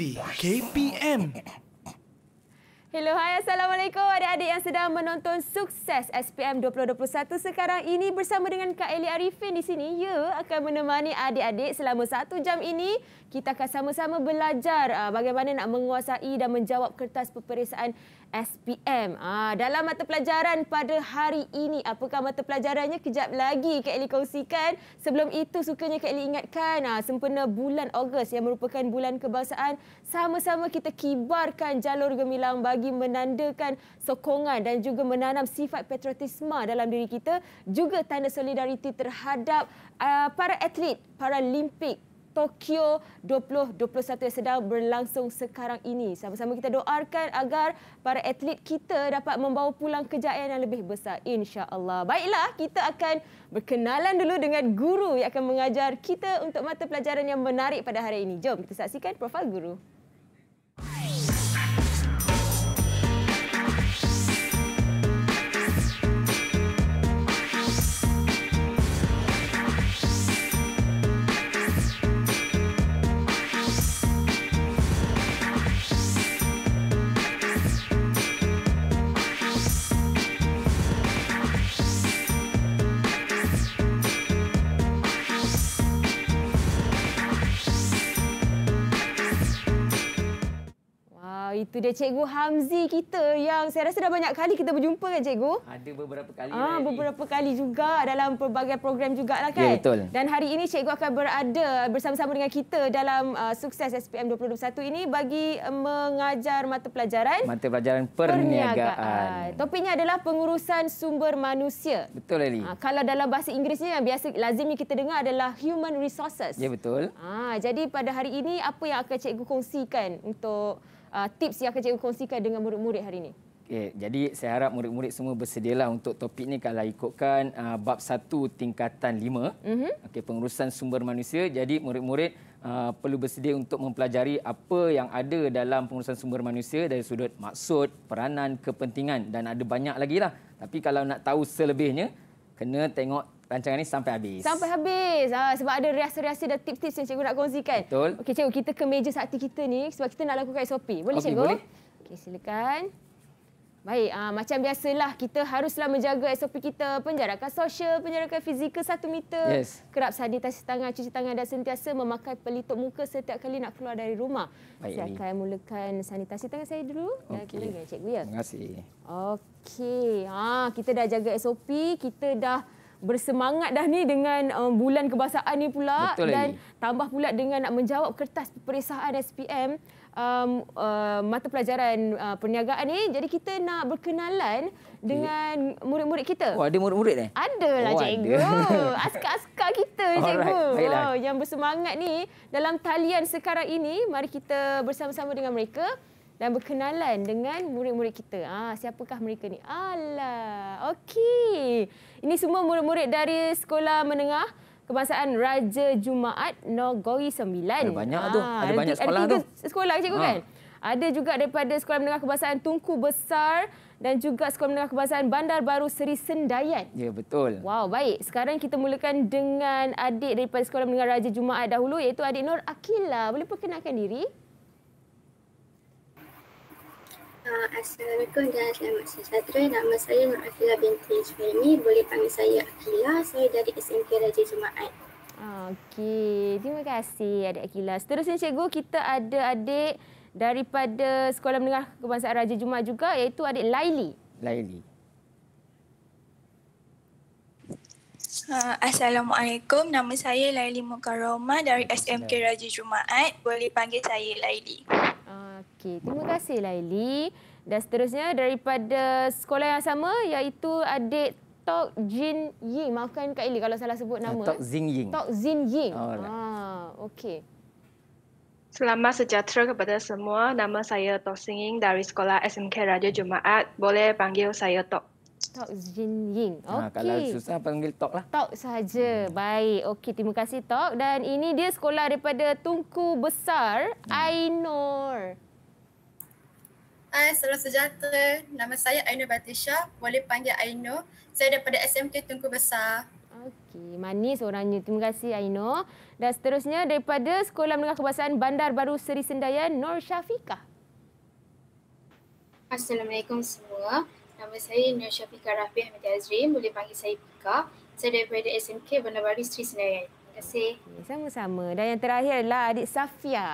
TV KPM Hello, hai Assalamualaikum adik-adik yang sedang menonton Sukses SPM 2021 sekarang ini bersama dengan Kak Eli Arifin di sini. Ya, akan menemani adik-adik selama satu jam ini. Kita akan sama-sama belajar uh, bagaimana nak menguasai dan menjawab kertas peperiksaan SPM. Ah, dalam mata pelajaran pada hari ini, apakah mata pelajarannya? Kejap lagi Kak Eli kongsikan. Sebelum itu, sukanya Kak Eli ingatkan ah, sempena bulan Ogos yang merupakan bulan kebangsaan. Sama-sama kita kibarkan jalur gemilang bagi menandakan sokongan dan juga menanam sifat patriotisme dalam diri kita. Juga tanda solidariti terhadap uh, para atlet Paralimpik Tokyo 2021 yang sedang berlangsung sekarang ini. Sama-sama kita doakan agar para atlet kita dapat membawa pulang kejayaan yang lebih besar insya-Allah. Baiklah, kita akan berkenalan dulu dengan guru yang akan mengajar kita untuk mata pelajaran yang menarik pada hari ini. Jom kita saksikan profil guru. Itu dia Cikgu Hamzi kita yang saya rasa dah banyak kali kita berjumpa kan Cikgu? Ada beberapa kali. Ah, beberapa kali juga dalam pelbagai program jugalah kan? Ya, betul. Dan hari ini Cikgu akan berada bersama-sama dengan kita dalam uh, Sukses SPM 2021 ini bagi uh, mengajar mata pelajaran Mata pelajaran perniagaan. perniagaan. Topiknya adalah pengurusan sumber manusia. Betul Ali. Ah, kalau dalam bahasa Inggerisnya yang biasa lazimnya kita dengar adalah human resources. Ya betul. Ah, jadi pada hari ini apa yang akan Cikgu kongsikan untuk uh, tips yang akan cikgu kongsikan dengan murid-murid hari ini? Okay, jadi saya harap murid-murid semua bersedialah untuk topik ini kalau ikutkan uh, bab 1 tingkatan 5. Mm-hmm. Okay, pengurusan sumber manusia. Jadi murid-murid uh, perlu bersedia untuk mempelajari apa yang ada dalam pengurusan sumber manusia dari sudut maksud, peranan, kepentingan dan ada banyak lagi lah. Tapi kalau nak tahu selebihnya, kena tengok rancangan ini sampai habis. Sampai habis. Ha, sebab ada riasa-riasa dan tips-tips yang cikgu nak kongsikan. Betul. Okey cikgu, kita ke meja sakti kita ni sebab kita nak lakukan SOP. Boleh okay, cikgu? Boleh. Okey, silakan. Baik, ha, macam biasalah kita haruslah menjaga SOP kita. Penjarakan sosial, penjarakan fizikal satu meter. Yes. Kerap sanitasi tangan, cuci tangan dan sentiasa memakai pelitup muka setiap kali nak keluar dari rumah. Baik, saya akan mulakan sanitasi tangan saya dulu. Dan okay. kita dengan cikgu ya. Terima kasih. Okey, ha, kita dah jaga SOP, kita dah bersemangat dah ni dengan um, bulan kebangsaan ni pula Betul dan lagi. tambah pula dengan nak menjawab kertas peperiksaan SPM um, uh, mata pelajaran uh, perniagaan ni jadi kita nak berkenalan dengan murid-murid kita. Oh ada murid-murid eh? Adalah oh, cikgu. Askar-askar kita cikgu. Baiklah. Oh, yang bersemangat ni dalam talian sekarang ini mari kita bersama-sama dengan mereka dan berkenalan dengan murid-murid kita. Ah, siapakah mereka ni? Alah, okey. Ini semua murid-murid dari sekolah menengah kebangsaan Raja Jumaat Nogoi Sembilan. Ada banyak ah, tu. Ada banyak sekolah ada tu. Sekolah cikgu ah. kan? Ada juga daripada Sekolah Menengah Kebangsaan Tunku Besar dan juga Sekolah Menengah Kebangsaan Bandar Baru Seri Sendayan. Ya, betul. Wow, baik. Sekarang kita mulakan dengan adik daripada Sekolah Menengah Raja Jumaat dahulu iaitu adik Nur Akila. Boleh perkenalkan diri? Uh, Assalamualaikum dan selamat sejahtera. Nama saya Nur Akila binti Ismaili. Boleh panggil saya Akila. Saya dari SMK Raja Jumaat. Okey, terima kasih adik Akila. Seterusnya cikgu, kita ada adik daripada Sekolah Menengah Kebangsaan Raja Jumaat juga iaitu adik Laili. Laili. Uh, Assalamualaikum. Nama saya Laili Mukarrama dari SMK Raja Jumaat. Boleh panggil saya Laili. Okey, terima kasih Laili. Dan seterusnya daripada sekolah yang sama iaitu adik Tok Jin Ying. Maafkan Kak Ili kalau salah sebut nama. Tok Zin Ying. Tok Zin Ying. Oh, ah, okey. Selamat sejahtera kepada semua. Nama saya Tok Zin Ying dari Sekolah SMK Raja Jumaat. Boleh panggil saya Tok. Tok Zin Ying. Okey. Ha, kalau susah panggil Tok lah. Tok saja. Hmm. Baik. Okey, terima kasih Tok. Dan ini dia sekolah daripada Tunku Besar, hmm. Ainur. Hai, salam sejahtera. Nama saya Ainur Batisha. Boleh panggil Ainur. Saya daripada SMK Tunku Besar. Okey, manis orangnya. Terima kasih Aino. Dan seterusnya daripada Sekolah Menengah Kebahasaan Bandar Baru Seri Sendayan, Nur Syafiqah. Assalamualaikum semua. Nama saya Nur Syafiqah Rafi Ahmad Azrin. Boleh panggil saya Pika. Saya daripada SMK Bandar Baru Seri Sendayan. Terima kasih. Okay, sama-sama. Dan yang terakhir adalah adik Safia.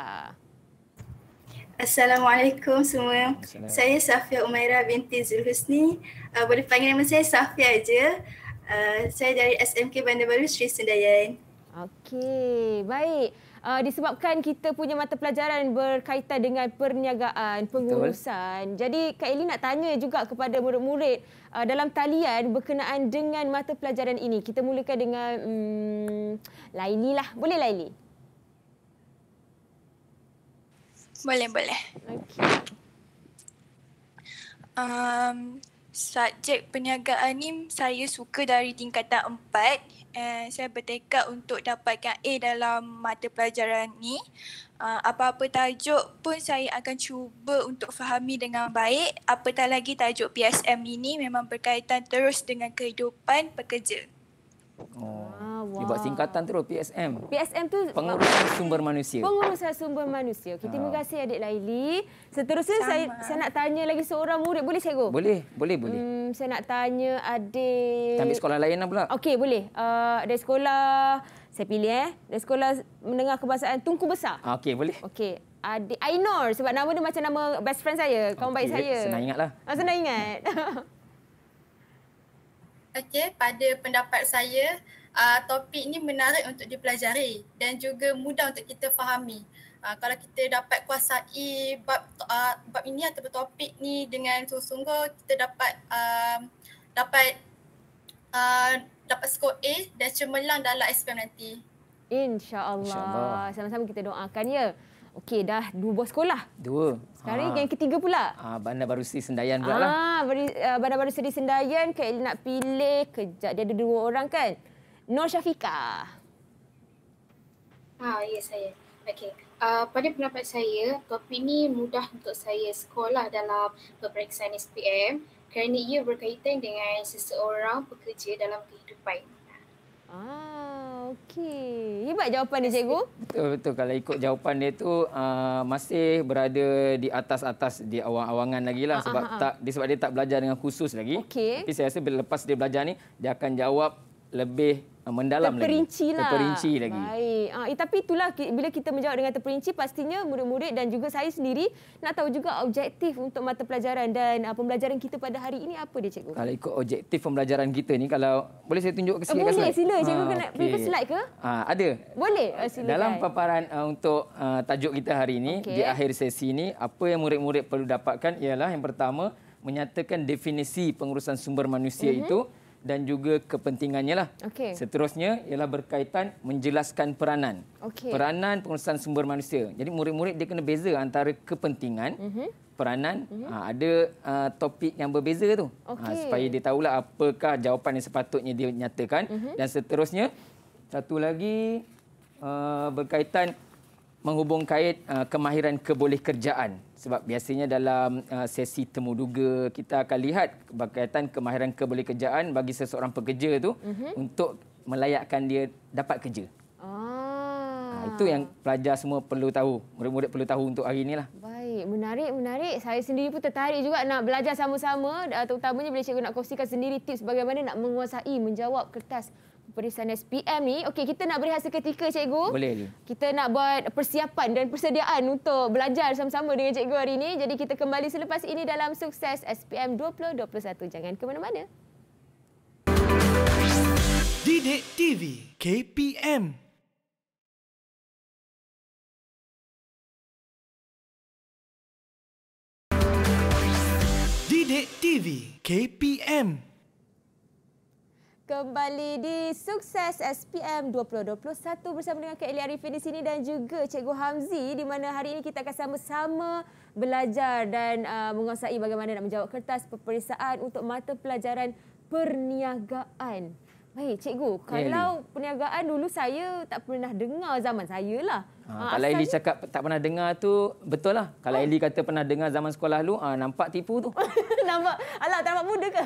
Assalamualaikum semua. Saya Safia Umaira binti Zulhusni. Uh, boleh panggil nama saya Safia aja. Uh, saya dari SMK Bandar Baru Sri Sendayan. Okey, baik. Uh, disebabkan kita punya mata pelajaran berkaitan dengan perniagaan, pengurusan. Betul. Jadi Kak Eli nak tanya juga kepada murid-murid uh, dalam talian berkenaan dengan mata pelajaran ini. Kita mulakan dengan um, Laili lah. Boleh Laili? Boleh, boleh. Okey. Um, subjek perniagaan ni saya suka dari tingkatan empat. Uh, saya bertekad untuk dapatkan A dalam mata pelajaran ni. Uh, apa-apa tajuk pun saya akan cuba untuk fahami dengan baik. Apatah lagi tajuk PSM ini memang berkaitan terus dengan kehidupan pekerja. Oh. Ah, wow. Dia buat singkatan terus PSM. PSM tu pengurusan sumber manusia. Pengurusan sumber manusia. Okay, terima ah. kasih adik Laili. Seterusnya Sama. saya saya nak tanya lagi seorang murid. Boleh cikgu? Boleh, boleh, boleh. Hmm, saya nak tanya adik Ambil sekolah lain lah pula. Okey, boleh. Uh, dari sekolah saya pilih eh. Dari sekolah menengah kebahasaan Tunku Besar. Ah, okey, boleh. Okey. Adik Ainor sebab nama dia macam nama best friend saya, kawan okay. baik saya. Senang ingatlah. Ah, senang ingat. Okey, pada pendapat saya, uh, topik ini menarik untuk dipelajari dan juga mudah untuk kita fahami. Uh, kalau kita dapat kuasai bab uh, bab ini atau topik ni dengan sungguh-sungguh, kita dapat uh, dapat uh, dapat skor A dan cemerlang dalam SPM nanti. InsyaAllah. Insya Sama-sama kita doakan ya. Okey, dah dua buah sekolah. Dua. Sekarang ha. yang ketiga pula. Ah, Bandar Baru Seri Sendayan pula lah. Ah, uh, Bandar Baru Seri Sendayan. Kak Eli nak pilih. Kejap, dia ada dua orang kan? Nur Syafiqah. Ah, ya saya. Okey. Uh, pada pendapat saya, topik ini mudah untuk saya sekolah dalam peperiksaan SPM kerana ia berkaitan dengan seseorang pekerja dalam kehidupan. Ah, okey. Hebat jawapan dia cikgu. Betul betul kalau ikut jawapan dia tu uh, masih berada di atas-atas di awang-awangan lagi lah ah, sebab ah, tak sebab dia tak belajar dengan khusus lagi. Okay. Tapi saya rasa bila lepas dia belajar ni dia akan jawab lebih Ah, mendalam terperinci lagi. Lah. Terperinci lagi. Baik. Ha, eh, tapi itulah bila kita menjawab dengan terperinci pastinya murid-murid dan juga saya sendiri nak tahu juga objektif untuk mata pelajaran dan uh, pembelajaran kita pada hari ini apa dia cikgu? Kalau ikut objektif pembelajaran kita ni kalau boleh saya tunjuk ke sini uh, Boleh sila cikgu ha, kena okay. slide ke? Ha, ada. Boleh. Uh, silakan. Dalam paparan uh, untuk uh, tajuk kita hari ini okay. di akhir sesi ini apa yang murid-murid perlu dapatkan ialah yang pertama menyatakan definisi pengurusan sumber manusia uh-huh. itu dan juga kepentingannya lah. Okay. Seterusnya ialah berkaitan menjelaskan peranan. Okay. Peranan pengurusan sumber manusia. Jadi murid-murid dia kena beza antara kepentingan, uh-huh. peranan, uh-huh. Ha, ada uh, topik yang berbeza tu. Okay. Ha, supaya dia tahulah apakah jawapan yang sepatutnya dia nyatakan. Uh-huh. Dan seterusnya, satu lagi uh, berkaitan menghubung kait uh, kemahiran keboleh kerjaan sebab biasanya dalam uh, sesi temu duga kita akan lihat berkaitan kemahiran kebolehkerjaan bagi seseorang pekerja itu uh-huh. untuk melayakkan dia dapat kerja. Ah. Ha, itu yang pelajar semua perlu tahu, murid-murid perlu tahu untuk hari inilah. Baik, menarik, menarik. Saya sendiri pun tertarik juga nak belajar sama-sama terutamanya bila cikgu nak kongsikan sendiri tips bagaimana nak menguasai menjawab kertas peperiksaan SPM ni. Okey, kita nak berehat seketika cikgu. Boleh. Kita nak buat persiapan dan persediaan untuk belajar sama-sama dengan cikgu hari ini. Jadi kita kembali selepas ini dalam Sukses SPM 2021. Jangan ke mana-mana. Didik TV KPM Didik TV KPM Kembali di Sukses SPM 2021 bersama dengan Kak Eli Arifin di sini dan juga Cikgu Hamzi di mana hari ini kita akan sama-sama belajar dan uh, menguasai bagaimana nak menjawab kertas peperiksaan untuk mata pelajaran perniagaan. Baik, cikgu. Kalau perniagaan dulu saya tak pernah dengar zaman saya lah. Ha, kalau Eli cakap tak pernah dengar tu betul lah. Kalau oh. Eli kata pernah dengar zaman sekolah dulu, ha, nampak tipu tu. nampak. Alah, tak nampak muda ke?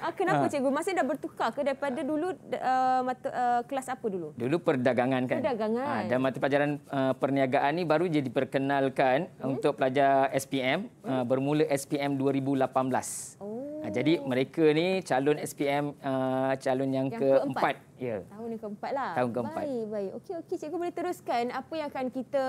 ha, kenapa ha. cikgu? Masih dah bertukar ke daripada dulu uh, mata, uh, kelas apa dulu? Dulu perdagangan kan. Perdagangan. Ha, dan mata pelajaran uh, perniagaan ni baru je diperkenalkan hmm? untuk pelajar SPM hmm? uh, bermula SPM 2018. Oh. Ha, jadi mereka ni calon SPM uh, calon yang, yang keempat. keempat. Ya. Tahun yang keempat lah. Tahun keempat. Baik, baik. Okey, okey. Cikgu boleh teruskan apa yang akan kita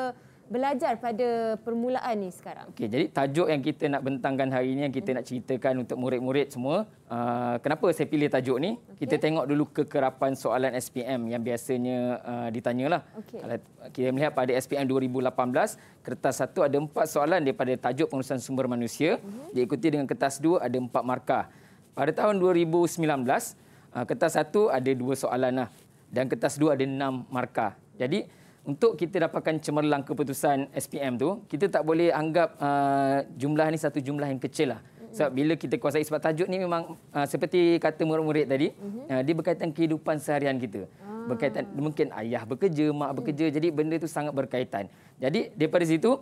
belajar pada permulaan ni sekarang. Okey, jadi tajuk yang kita nak bentangkan hari ini yang kita hmm. nak ceritakan untuk murid-murid semua. Uh, kenapa saya pilih tajuk ni? Okay. Kita tengok dulu kekerapan soalan SPM yang biasanya uh, ditanyalah. Okay. Kalau kita melihat pada SPM 2018, kertas satu ada empat soalan daripada tajuk pengurusan sumber manusia. Hmm. Diikuti dengan kertas dua ada empat markah. Pada tahun 2019, uh, kertas satu ada dua soalan lah. Dan kertas dua ada enam markah. Jadi untuk kita dapatkan cemerlang keputusan SPM tu, kita tak boleh anggap uh, jumlah ni satu jumlah yang kecil lah. Sebab bila kita kuasai sebab tajuk ni memang uh, seperti kata murid-murid tadi, uh-huh. uh, dia berkaitan kehidupan seharian kita. Ah. Berkaitan mungkin ayah bekerja, mak bekerja, uh jadi benda tu sangat berkaitan. Jadi daripada situ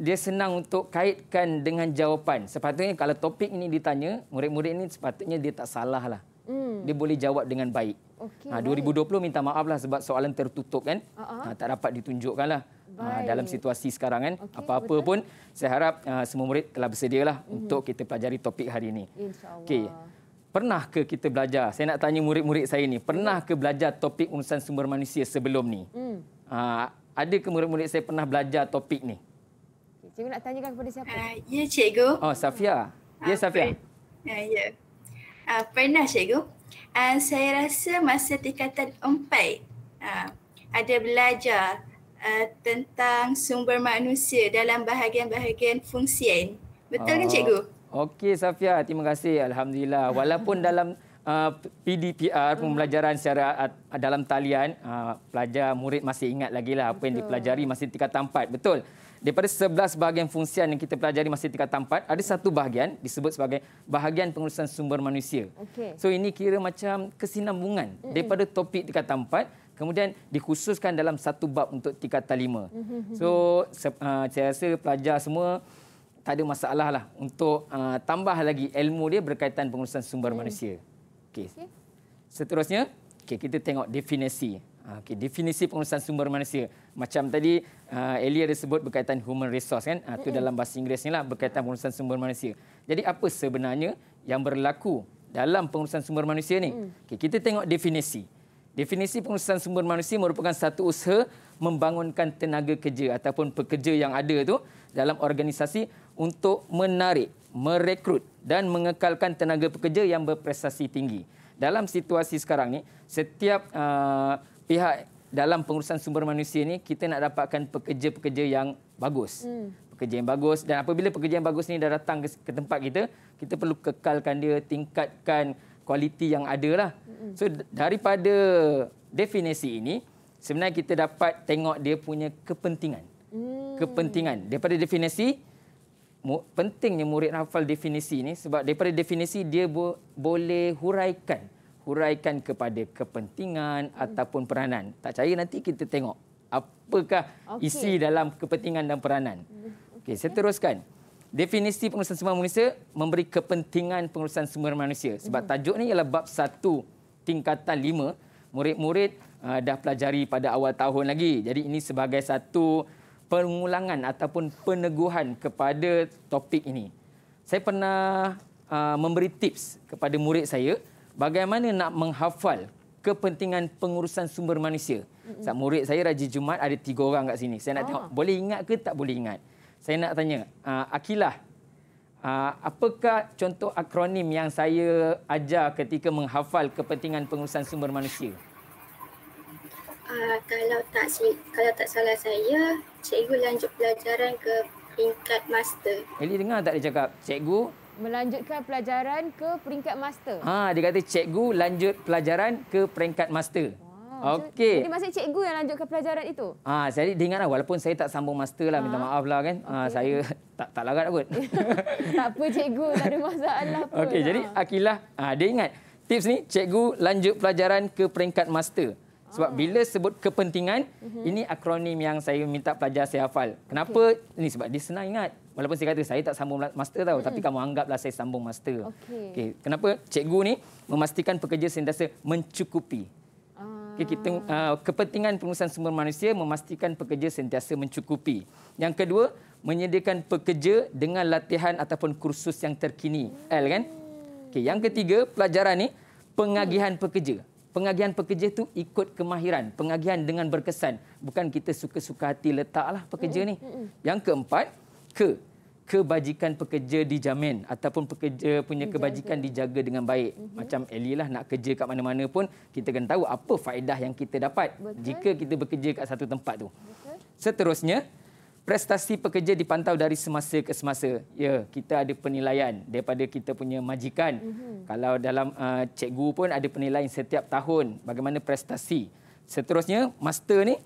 dia senang untuk kaitkan dengan jawapan. Sepatutnya kalau topik ini ditanya, murid-murid ini sepatutnya dia tak salah lah. Hmm. Dia boleh jawab dengan baik. Okay, ha, 2020 baik. minta maaf lah sebab soalan tertutup kan. Uh-huh. Ha, tak dapat ditunjukkan lah. Ha, dalam situasi sekarang kan. Okay, Apa-apa betul. pun saya harap uh, semua murid telah bersedia lah uh-huh. untuk kita pelajari topik hari ini. InsyaAllah. Okay. Pernah ke kita belajar? Saya nak tanya murid-murid saya ni. Pernah ke belajar topik urusan sumber manusia sebelum ni? Hmm. Ha, ada ke murid-murid saya pernah belajar topik ni? Cikgu nak tanyakan kepada siapa? Uh, ya, cikgu. Oh, Safia. Ya, Safia. Ya, ya. Uh, pernah cikgu. Uh, saya rasa masa tingkatan empat uh, ada belajar uh, tentang sumber manusia dalam bahagian-bahagian fungsian. Betul oh. kan cikgu? Okey Safia, terima kasih. Alhamdulillah. Walaupun dalam uh, PDPR pembelajaran secara uh, dalam talian, uh, pelajar murid masih ingat lagi lah apa yang dipelajari masih tingkatan empat. Betul daripada 11 bahagian fungsian yang kita pelajari masa tingkatan 4, ada satu bahagian disebut sebagai bahagian pengurusan sumber manusia. Okay. So ini kira macam kesinambungan mm-hmm. daripada topik tingkatan 4 kemudian dikhususkan dalam satu bab untuk tingkatan 5. Mm-hmm. So uh, saya rasa pelajar semua tak ada masalah lah untuk uh, tambah lagi ilmu dia berkaitan pengurusan sumber mm. manusia. Okay. okay. Seterusnya, okay, kita tengok definisi. Ah, okay, definisi pengurusan sumber manusia. Macam tadi uh, Eli ada sebut berkaitan human resource kan. Uh, itu dalam bahasa Inggeris ni lah berkaitan pengurusan sumber manusia. Jadi apa sebenarnya yang berlaku dalam pengurusan sumber manusia ni? Okay, kita tengok definisi. Definisi pengurusan sumber manusia merupakan satu usaha membangunkan tenaga kerja ataupun pekerja yang ada tu dalam organisasi untuk menarik, merekrut dan mengekalkan tenaga pekerja yang berprestasi tinggi. Dalam situasi sekarang ni, setiap uh, pihak dalam pengurusan sumber manusia ni kita nak dapatkan pekerja-pekerja yang bagus. Hmm. Pekerja yang bagus dan apabila pekerja yang bagus ni dah datang ke, ke tempat kita, kita perlu kekalkan dia, tingkatkan kualiti yang ada lah. Hmm. So daripada definisi ini, sebenarnya kita dapat tengok dia punya kepentingan. Hmm. Kepentingan. Daripada definisi, pentingnya murid hafal definisi ini sebab daripada definisi dia bo- boleh huraikan huraikan kepada kepentingan hmm. ataupun peranan. Tak percaya nanti kita tengok apakah okay. isi dalam kepentingan dan peranan. Okey, saya teruskan. Definisi pengurusan sumber manusia memberi kepentingan pengurusan sumber manusia. Sebab hmm. tajuk ni ialah bab satu tingkatan lima. Murid-murid uh, dah pelajari pada awal tahun lagi. Jadi ini sebagai satu pengulangan ataupun peneguhan kepada topik ini. Saya pernah uh, memberi tips kepada murid saya bagaimana nak menghafal kepentingan pengurusan sumber manusia. Mm-hmm. murid saya Raji Jumat ada tiga orang kat sini. Saya nak oh. tengok boleh ingat ke tak boleh ingat. Saya nak tanya, uh, Akilah, uh, apakah contoh akronim yang saya ajar ketika menghafal kepentingan pengurusan sumber manusia? Uh, kalau tak kalau tak salah saya, cikgu lanjut pelajaran ke peringkat master. Eli dengar tak dia cakap, cikgu melanjutkan pelajaran ke peringkat master. Ha, dia kata cikgu lanjut pelajaran ke peringkat master. Wow. Okey. Jadi masih cikgu yang lanjutkan pelajaran itu? Ha, saya ingatlah walaupun saya tak sambung master lah, ha. minta maaf lah kan. Okay. Ha, saya tak tak larat kot. tak apa cikgu, tak ada masalah pun. Okey, jadi Akilah, ha, dia ingat tips ni cikgu lanjut pelajaran ke peringkat master. Sebab oh. bila sebut kepentingan, uh-huh. ini akronim yang saya minta pelajar saya hafal. Kenapa? Okay. Ini sebab dia senang ingat. Walaupun saya kata saya tak sambung master tahu, uh-huh. tapi kamu anggaplah saya sambung master. Okay. Okay. Kenapa? Cikgu ni memastikan pekerja sentiasa mencukupi. Okay, kita, uh, kepentingan pengurusan sumber manusia memastikan pekerja sentiasa mencukupi. Yang kedua, menyediakan pekerja dengan latihan ataupun kursus yang terkini. L kan? Okay, yang ketiga, pelajaran ni pengagihan pekerja. Pengagihan pekerja tu ikut kemahiran, pengagihan dengan berkesan. Bukan kita suka-suka hati letaklah pekerja ni. Yang keempat, ke kebajikan pekerja dijamin ataupun pekerja punya kebajikan dijaga dengan baik. Macam Eli lah nak kerja kat mana-mana pun kita kena tahu apa faedah yang kita dapat jika kita bekerja kat satu tempat tu. Seterusnya, prestasi pekerja dipantau dari semasa ke semasa. Ya, kita ada penilaian daripada kita punya majikan. Mm-hmm. Kalau dalam uh, cikgu pun ada penilaian setiap tahun bagaimana prestasi. Seterusnya, master ni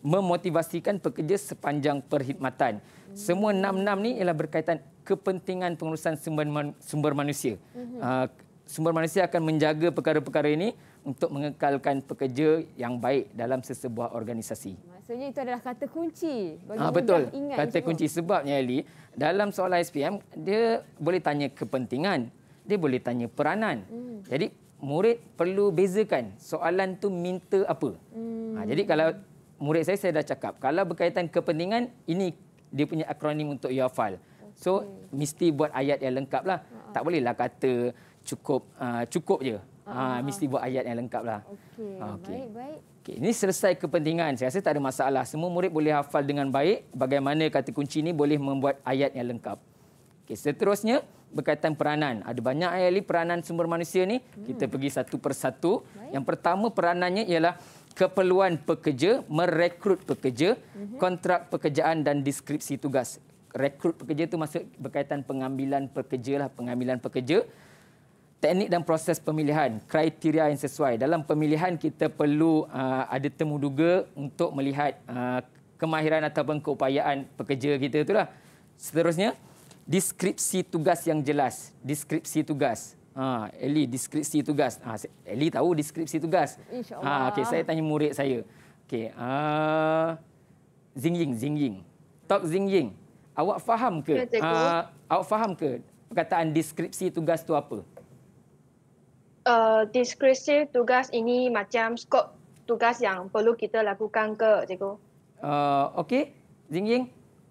memotivasikan pekerja sepanjang perkhidmatan. Semua enam-enam ni ialah berkaitan kepentingan pengurusan sumber, man- sumber manusia. Mm-hmm. Uh, sumber manusia akan menjaga perkara-perkara ini untuk mengekalkan pekerja yang baik dalam sesebuah organisasi. Maksudnya itu adalah kata kunci bagi ha, betul. ingat. Kata kunci sebabnya Ali, dalam soalan SPM dia boleh tanya kepentingan, dia boleh tanya peranan. Hmm. Jadi murid perlu bezakan soalan tu minta apa. Hmm. Ha, jadi kalau murid saya saya dah cakap, kalau berkaitan kepentingan ini dia punya akronim untuk you hafal. Okay. So mesti buat ayat yang lengkap lah. Ha. Tak bolehlah kata cukup uh, cukup je. Ha, mesti buat ayat yang lengkap lah. Okey, okay. baik, baik. Okay, ini selesai kepentingan. Saya rasa tak ada masalah. Semua murid boleh hafal dengan baik bagaimana kata kunci ini boleh membuat ayat yang lengkap. Okay, seterusnya, berkaitan peranan. Ada banyak ayat peranan sumber manusia ni. Hmm. Kita pergi satu persatu. Baik. Yang pertama peranannya ialah keperluan pekerja, merekrut pekerja, hmm. kontrak pekerjaan dan deskripsi tugas. Rekrut pekerja itu maksud berkaitan pengambilan pekerja lah, pengambilan pekerja teknik dan proses pemilihan, kriteria yang sesuai. Dalam pemilihan kita perlu uh, ada temu duga untuk melihat uh, kemahiran ataupun keupayaan pekerja kita itulah. Seterusnya, deskripsi tugas yang jelas. Deskripsi tugas. Ha, Eli, deskripsi tugas. Ha, Eli tahu deskripsi tugas. InsyaAllah. Ha, okay, saya tanya murid saya. Okay, uh, Zingying, Zingying. Tok Zingying, awak faham ke? Ya, uh, awak faham ke perkataan deskripsi tugas tu apa? uh, deskripsi tugas ini macam skop tugas yang perlu kita lakukan ke, cikgu? Uh, Okey, Jing Ying.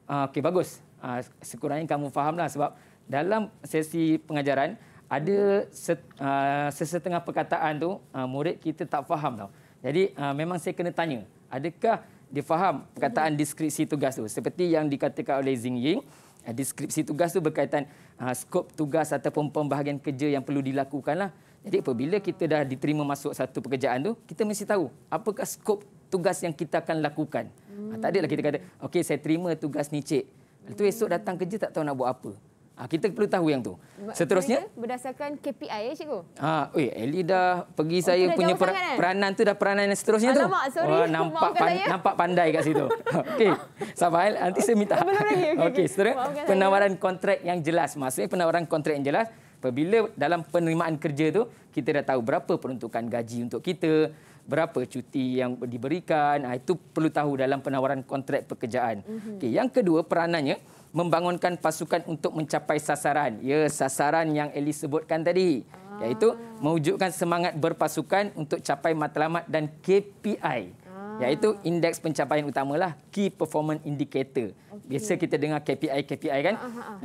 Uh, Okey, bagus. Uh, sekurangnya kamu fahamlah sebab dalam sesi pengajaran ada set, uh, sesetengah perkataan tu uh, murid kita tak faham tau. Jadi uh, memang saya kena tanya, adakah dia faham perkataan deskripsi tugas tu? Seperti yang dikatakan oleh Jing Ying, uh, deskripsi tugas tu berkaitan uh, skop tugas ataupun pembahagian kerja yang perlu dilakukan lah. Jadi apabila kita dah diterima masuk satu pekerjaan tu, kita mesti tahu apakah skop tugas yang kita akan lakukan. Hmm. Tak adalah kita kata, okey saya terima tugas ni cik. Lepas esok datang kerja tak tahu nak buat apa. Ha, kita perlu tahu yang tu. Seterusnya berdasarkan KPI ya cikgu. Ha, oi Eli dah pergi oh, saya punya per, kan? peranan tu dah peranan yang seterusnya Alamak, tu. Sorry. Oh, nampak pan, nampak pandai kat situ. okey. Sabar nanti saya minta. Belum lagi. Okey, okay, seterusnya penawaran kontrak yang jelas. Maksudnya penawaran kontrak yang jelas apabila dalam penerimaan kerja tu kita dah tahu berapa peruntukan gaji untuk kita, berapa cuti yang diberikan, ah, itu perlu tahu dalam penawaran kontrak pekerjaan. Mm-hmm. Okay, yang kedua peranannya membangunkan pasukan untuk mencapai sasaran. Ya, sasaran yang Eli sebutkan tadi, ah. iaitu mewujudkan semangat berpasukan untuk capai matlamat dan KPI iaitu indeks pencapaian utamalah key performance indicator. Okay. Biasa kita dengar KPI KPI kan?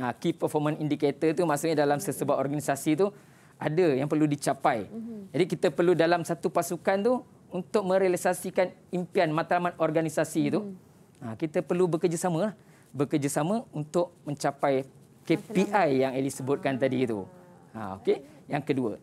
Ha, key performance indicator tu maksudnya dalam sesebuah organisasi tu ada yang perlu dicapai. Uh-huh. Jadi kita perlu dalam satu pasukan tu untuk merealisasikan impian matlamat organisasi itu uh-huh. ha, kita perlu bekerjasama lah. Bekerjasama untuk mencapai KPI yang Eli sebutkan uh-huh. tadi itu. Ha, okey. Yang kedua,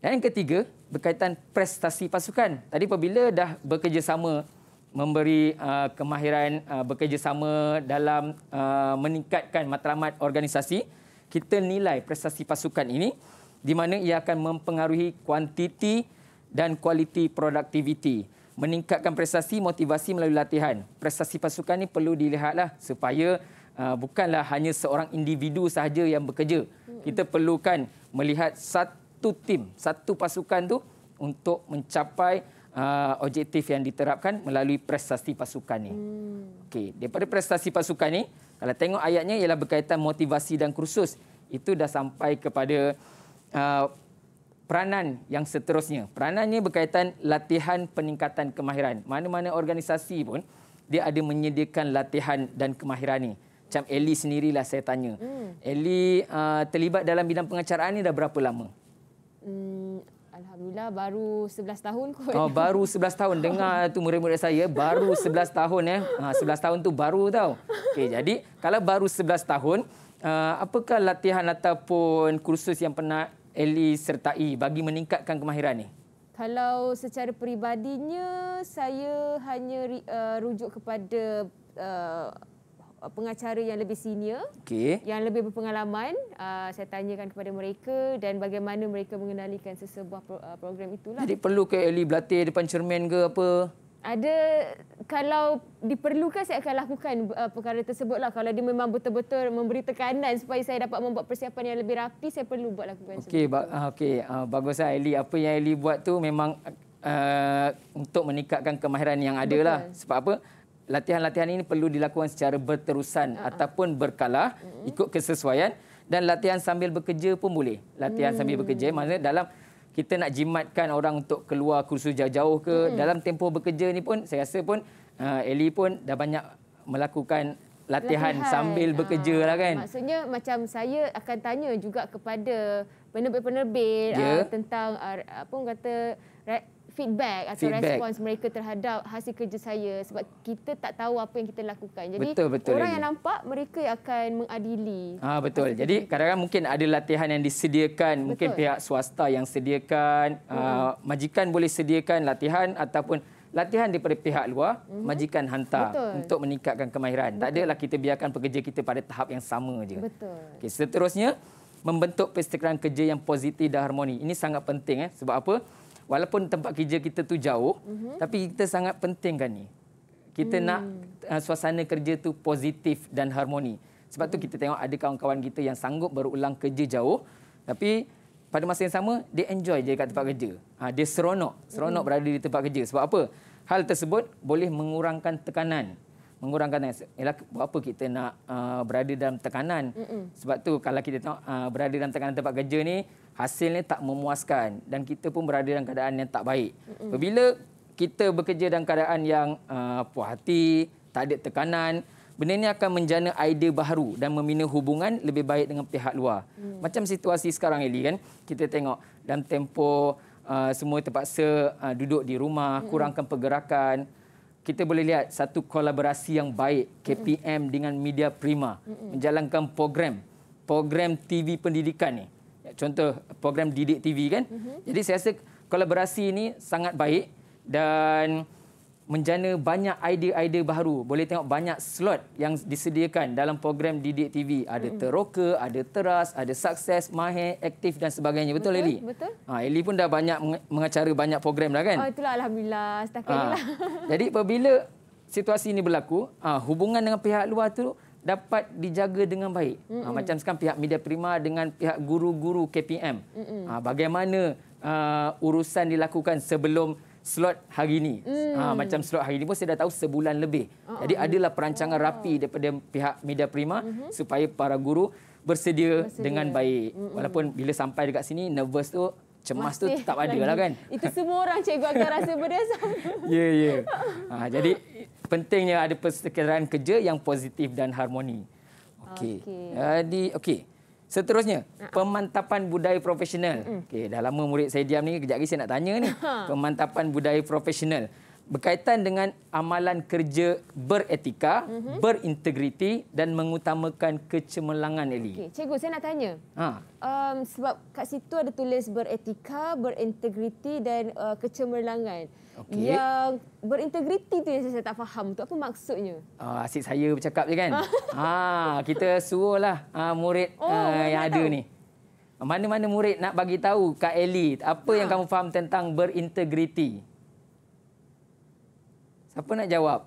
dan yang ketiga, berkaitan prestasi pasukan. Tadi apabila dah bekerjasama memberi uh, kemahiran uh, bekerjasama dalam uh, meningkatkan matlamat organisasi, kita nilai prestasi pasukan ini di mana ia akan mempengaruhi kuantiti dan kualiti produktiviti. Meningkatkan prestasi motivasi melalui latihan. Prestasi pasukan ini perlu dilihatlah supaya uh, bukanlah hanya seorang individu sahaja yang bekerja. Kita perlukan melihat satu satu tim, satu pasukan tu untuk mencapai uh, objektif yang diterapkan melalui prestasi pasukan ni. Hmm. Okey, daripada prestasi pasukan ni, kalau tengok ayatnya ialah berkaitan motivasi dan kursus, itu dah sampai kepada uh, peranan yang seterusnya. Peranannya berkaitan latihan peningkatan kemahiran. Mana-mana organisasi pun dia ada menyediakan latihan dan kemahiran ni. Macam Eli sendirilah saya tanya. Hmm. Eli uh, terlibat dalam bidang pengacaraan ni dah berapa lama? Hmm, Alhamdulillah baru 11 tahun kot. Oh, baru 11 tahun. Dengar tu murid-murid saya, baru 11 tahun eh. Ha, 11 tahun tu baru tau. Okey, jadi kalau baru 11 tahun, uh, apakah latihan ataupun kursus yang pernah Eli sertai bagi meningkatkan kemahiran ni? Kalau secara peribadinya, saya hanya uh, rujuk kepada uh, pengacara yang lebih senior, okay. yang lebih berpengalaman. Uh, saya tanyakan kepada mereka dan bagaimana mereka mengendalikan sesebuah pro, uh, program itulah. Jadi perlu ke Eli berlatih depan cermin ke apa? Ada kalau diperlukan saya akan lakukan uh, perkara tersebutlah kalau dia memang betul-betul memberi tekanan supaya saya dapat membuat persiapan yang lebih rapi saya perlu buat lakukan okey ba- okey uh, baguslah Eli apa yang Eli buat tu memang uh, untuk meningkatkan kemahiran yang ada lah sebab apa latihan-latihan ini perlu dilakukan secara berterusan uh-huh. ataupun berkala uh-huh. ikut kesesuaian dan latihan sambil bekerja pun boleh. Latihan hmm. sambil bekerja maksudnya dalam kita nak jimatkan orang untuk keluar kursus jauh-jauh ke hmm. dalam tempoh bekerja ni pun saya rasa pun uh, Eli pun dah banyak melakukan latihan, latihan. sambil bekerja uh, lah kan. Maksudnya macam saya akan tanya juga kepada penerbit-penerbit yeah. uh, tentang uh, apa orang kata feedback atau feedback. respons mereka terhadap hasil kerja saya sebab kita tak tahu apa yang kita lakukan. Jadi betul, betul orang lagi. yang nampak mereka yang akan mengadili. Ah betul. Jadi kadang-kadang mungkin ada latihan yang disediakan, betul. mungkin pihak swasta yang sediakan, hmm. uh, majikan boleh sediakan latihan ataupun latihan daripada pihak luar, hmm. majikan hantar betul. untuk meningkatkan kemahiran. Betul. Tak adalah kita biarkan pekerja kita pada tahap yang sama je. Betul. Okay, seterusnya membentuk persekitaran kerja yang positif dan harmoni. Ini sangat penting eh sebab apa? Walaupun tempat kerja kita tu jauh mm-hmm. tapi kita sangat pentingkan ni kita mm. nak uh, suasana kerja tu positif dan harmoni sebab mm. tu kita tengok ada kawan-kawan kita yang sanggup berulang kerja jauh tapi pada masa yang sama dia enjoy je kat tempat kerja ha, dia seronok seronok mm. berada di tempat kerja sebab apa hal tersebut boleh mengurangkan tekanan mengurangkan ialah buat apa kita nak uh, berada dalam tekanan Mm-mm. sebab tu kalau kita tengok uh, berada dalam tekanan tempat kerja ni hasilnya tak memuaskan dan kita pun berada dalam keadaan yang tak baik. Mm-hmm. Apabila kita bekerja dalam keadaan yang uh, puas hati, tak ada tekanan, benda ini akan menjana idea baru dan membina hubungan lebih baik dengan pihak luar. Mm. Macam situasi sekarang Eli kan, kita tengok dalam tempoh uh, semua terpaksa uh, duduk di rumah, mm-hmm. kurangkan pergerakan. Kita boleh lihat satu kolaborasi yang baik KPM dengan Media Prima menjalankan program program TV pendidikan ni contoh program Didik TV kan. Mm-hmm. Jadi saya rasa kolaborasi ini sangat baik dan menjana banyak idea-idea baru. Boleh tengok banyak slot yang disediakan dalam program Didik TV. Ada teroka, ada teras, ada sukses, mahir, aktif dan sebagainya. Betul, betul Eli? Betul. Ha, Eli pun dah banyak mengacara banyak program dah kan? Oh itulah Alhamdulillah. Setakat ha. Jadi apabila situasi ini berlaku, ha, hubungan dengan pihak luar tu dapat dijaga dengan baik. Ha, macam sekarang pihak media prima dengan pihak guru-guru KPM. Ha, bagaimana uh, urusan dilakukan sebelum slot hari ini. Mm. Ha, macam slot hari ini pun saya dah tahu sebulan lebih. Uh-huh. Jadi adalah perancangan uh rapi daripada pihak media prima mm-hmm. supaya para guru bersedia, bersedia. dengan baik. Mm-hmm. Walaupun bila sampai dekat sini nervous tu cemas Masih tu tetap ada lah kan. Itu semua orang cikgu akan rasa benda sama. Ya, yeah, ya. Yeah. Ha, jadi pentingnya ada persekitaran kerja yang positif dan harmoni. Okey. Okay. Jadi okey. Seterusnya, uh pemantapan budaya profesional. Okey, dah lama murid saya diam ni, kejap lagi saya nak tanya ni. Ha. pemantapan budaya profesional berkaitan dengan amalan kerja beretika, uh-huh. berintegriti dan mengutamakan kecemerlangan Eli. Okey, cikgu saya nak tanya. Ha. Um, sebab kat situ ada tulis beretika, berintegriti dan uh, kecemerlangan. Okay. Yang berintegriti tu yang saya tak faham. Tu apa maksudnya? Uh, asyik saya bercakap je kan? ha, kita suruhlah uh, murid oh, uh, yang ada tahu. ni. Mana-mana murid nak bagi tahu Kak Eli apa ha. yang kamu faham tentang berintegriti? Siapa nak jawab?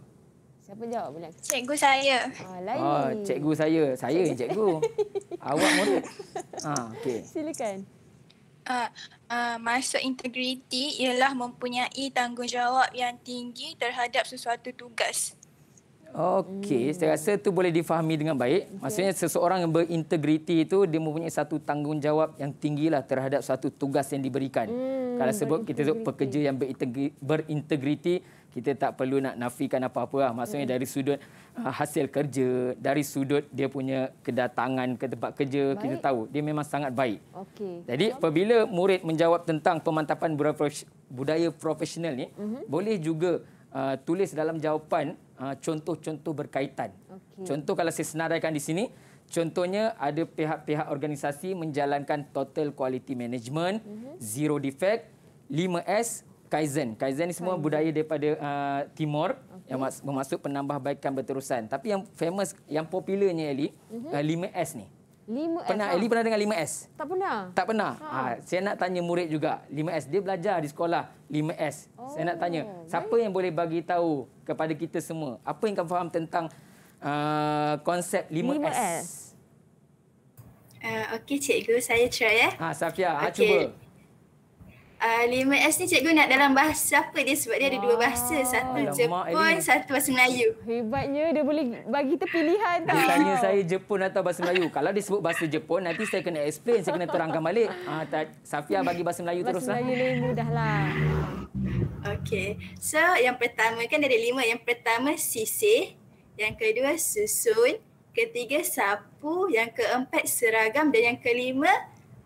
Siapa jawab pula? Cikgu saya. Ah, lain. Oh, cikgu saya. Saya cikgu. cikgu. Awak murid. Ha, okey. Silakan. Uh, uh, masuk integriti ialah mempunyai tanggungjawab yang tinggi terhadap sesuatu tugas. Okey, hmm. saya rasa tu boleh difahami dengan baik. Okay. Maksudnya seseorang yang berintegriti itu dia mempunyai satu tanggungjawab yang tinggilah terhadap satu tugas yang diberikan. Hmm, Kalau sebut kita sebut pekerja yang berintegriti, kita tak perlu nak nafikan apa-apa lah. Maksudnya hmm. dari sudut uh, hasil kerja, dari sudut dia punya kedatangan ke tempat kerja, baik. kita tahu dia memang sangat baik. Okey. Jadi apabila murid menjawab tentang pemantapan budaya profesional ni, hmm. boleh juga uh, tulis dalam jawapan uh, contoh-contoh berkaitan. Okay. Contoh kalau saya senaraikan di sini, contohnya ada pihak-pihak organisasi menjalankan total quality management, uh-huh. zero defect, 5S, Kaizen. Kaizen ni semua Kaizen. budaya daripada uh, Timor okay. yang bermaksud penambahbaikan berterusan. Tapi yang famous, yang popularnya Eli, uh-huh. uh, 5S ni. 5S. Pernah Eli pernah dengar 5S? Tak pernah. Tak pernah. Ha. ha. saya nak tanya murid juga 5S. Dia belajar di sekolah 5S. Oh. Saya nak tanya, siapa baik. yang boleh bagi tahu kepada kita semua apa yang kamu faham tentang uh, konsep 5S? 5S. Uh, Okey cikgu, saya try ya. Ha Safia, okay. ha cuba uh, 5S ni cikgu nak dalam bahasa apa dia? Sebab dia ada dua bahasa. Satu Alamak, Jepun Eli. satu bahasa Melayu. Hebatnya dia boleh bagi kita pilihan tau. Dia tanya saya Jepun atau bahasa Melayu. Kalau dia sebut bahasa Jepun nanti saya kena explain saya kena terangkan balik. Uh, Safia bagi bahasa Melayu bahasa terus bahasa Melayu lebih mudah lah. Okay, so yang pertama kan ada lima. Yang pertama sisih, yang kedua susun, ketiga sapu, yang keempat seragam. Dan yang kelima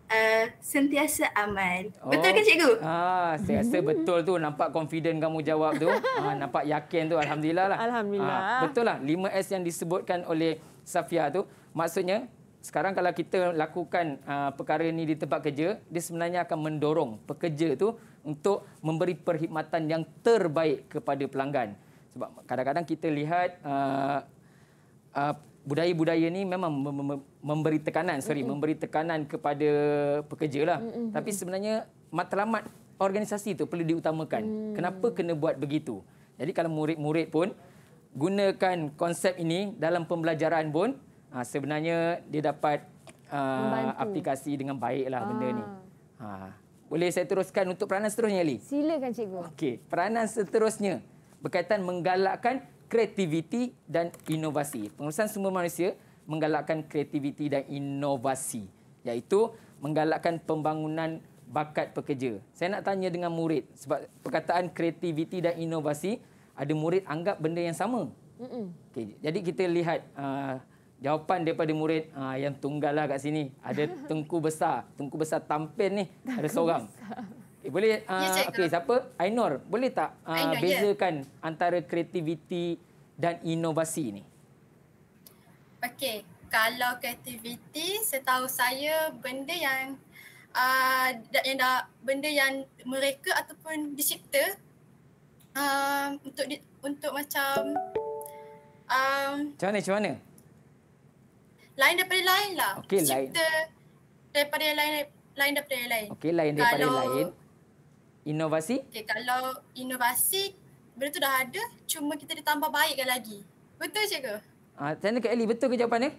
uh, sentiasa amal. Oh. Betul kan cikgu? Ah, saya rasa betul tu nampak confident kamu jawab tu. ah, nampak yakin tu alhamdulillah lah. Alhamdulillah. Ah, betul lah 5S yang disebutkan oleh Safia tu maksudnya sekarang kalau kita lakukan uh, perkara ini di tempat kerja, dia sebenarnya akan mendorong pekerja tu untuk memberi perkhidmatan yang terbaik kepada pelanggan. Sebab kadang-kadang kita lihat uh, uh, budaya-budaya ni memang memberi tekanan sorry mm-hmm. memberi tekanan kepada pekerja lah. Mm-hmm. tapi sebenarnya matlamat organisasi itu perlu diutamakan. Mm. kenapa kena buat begitu? Jadi kalau murid-murid pun gunakan konsep ini dalam pembelajaran pun ha, sebenarnya dia dapat uh, aplikasi dengan baiklah ah. benda ni. Ha, boleh saya teruskan untuk peranan seterusnya Ali silakan cikgu. Okey peranan seterusnya berkaitan menggalakkan kreativiti dan inovasi. Pengurusan sumber manusia menggalakkan kreativiti dan inovasi iaitu menggalakkan pembangunan bakat pekerja. Saya nak tanya dengan murid sebab perkataan kreativiti dan inovasi ada murid anggap benda yang sama. Okay, jadi kita lihat uh, jawapan daripada murid uh, yang tunggal lah kat sini. Ada tengku besar. Tengku besar tampil ni. Ada seorang. Okay, boleh uh, ya, okey siapa? Ainur, boleh tak uh, Ainur, ya. bezakan ya. antara kreativiti dan inovasi ni? Okey, kalau kreativiti setahu saya benda yang uh, yang dah benda yang mereka ataupun dicipta uh, untuk di, untuk macam um, macam mana macam mana? Lain daripada lain lah. Okey, lain. daripada yang lain lain daripada yang lain. Okey, lain daripada kalau, yang lain. Inovasi? Okay, kalau inovasi, benda tu dah ada, cuma kita ditambah baikkan lagi. Betul cikgu? Ah, uh, Kak Eli, betul ke jawapannya?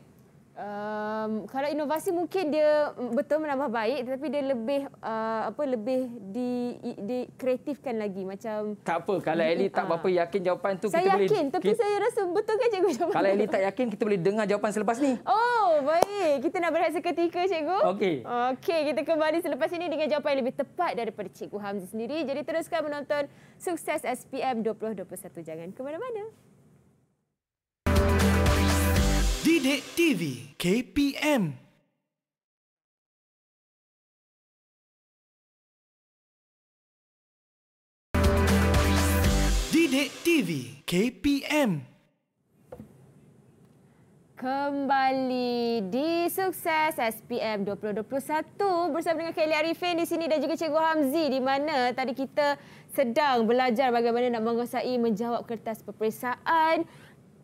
Um, kalau inovasi mungkin dia betul menambah baik tetapi dia lebih uh, apa lebih di di kreatifkan lagi. Macam tak apa kalau Eli tak uh, berapa yakin jawapan tu kita boleh Saya yakin tapi kita, saya rasa betul kan cikgu jawapan? Kalau Eli tak yakin kita boleh dengar jawapan selepas ni. Oh baik. Kita nak berehat seketika cikgu. Okey. Okey kita kembali selepas ini dengan jawapan yang lebih tepat daripada cikgu Hamzi sendiri. Jadi teruskan menonton sukses SPM 2021 jangan ke mana-mana. Didik TV KPM Didik TV KPM Kembali di Sukses SPM 2021 bersama dengan Kelly Arifin di sini dan juga Cikgu Hamzi di mana tadi kita sedang belajar bagaimana nak menguasai menjawab kertas peperiksaan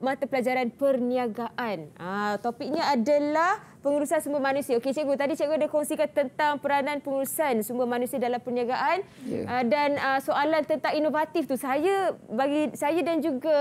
mata pelajaran perniagaan. Ah, topiknya adalah pengurusan sumber manusia. Okey cikgu, tadi cikgu ada kongsikan tentang peranan pengurusan sumber manusia dalam perniagaan yeah. ah, dan ah, soalan tentang inovatif tu saya bagi saya dan juga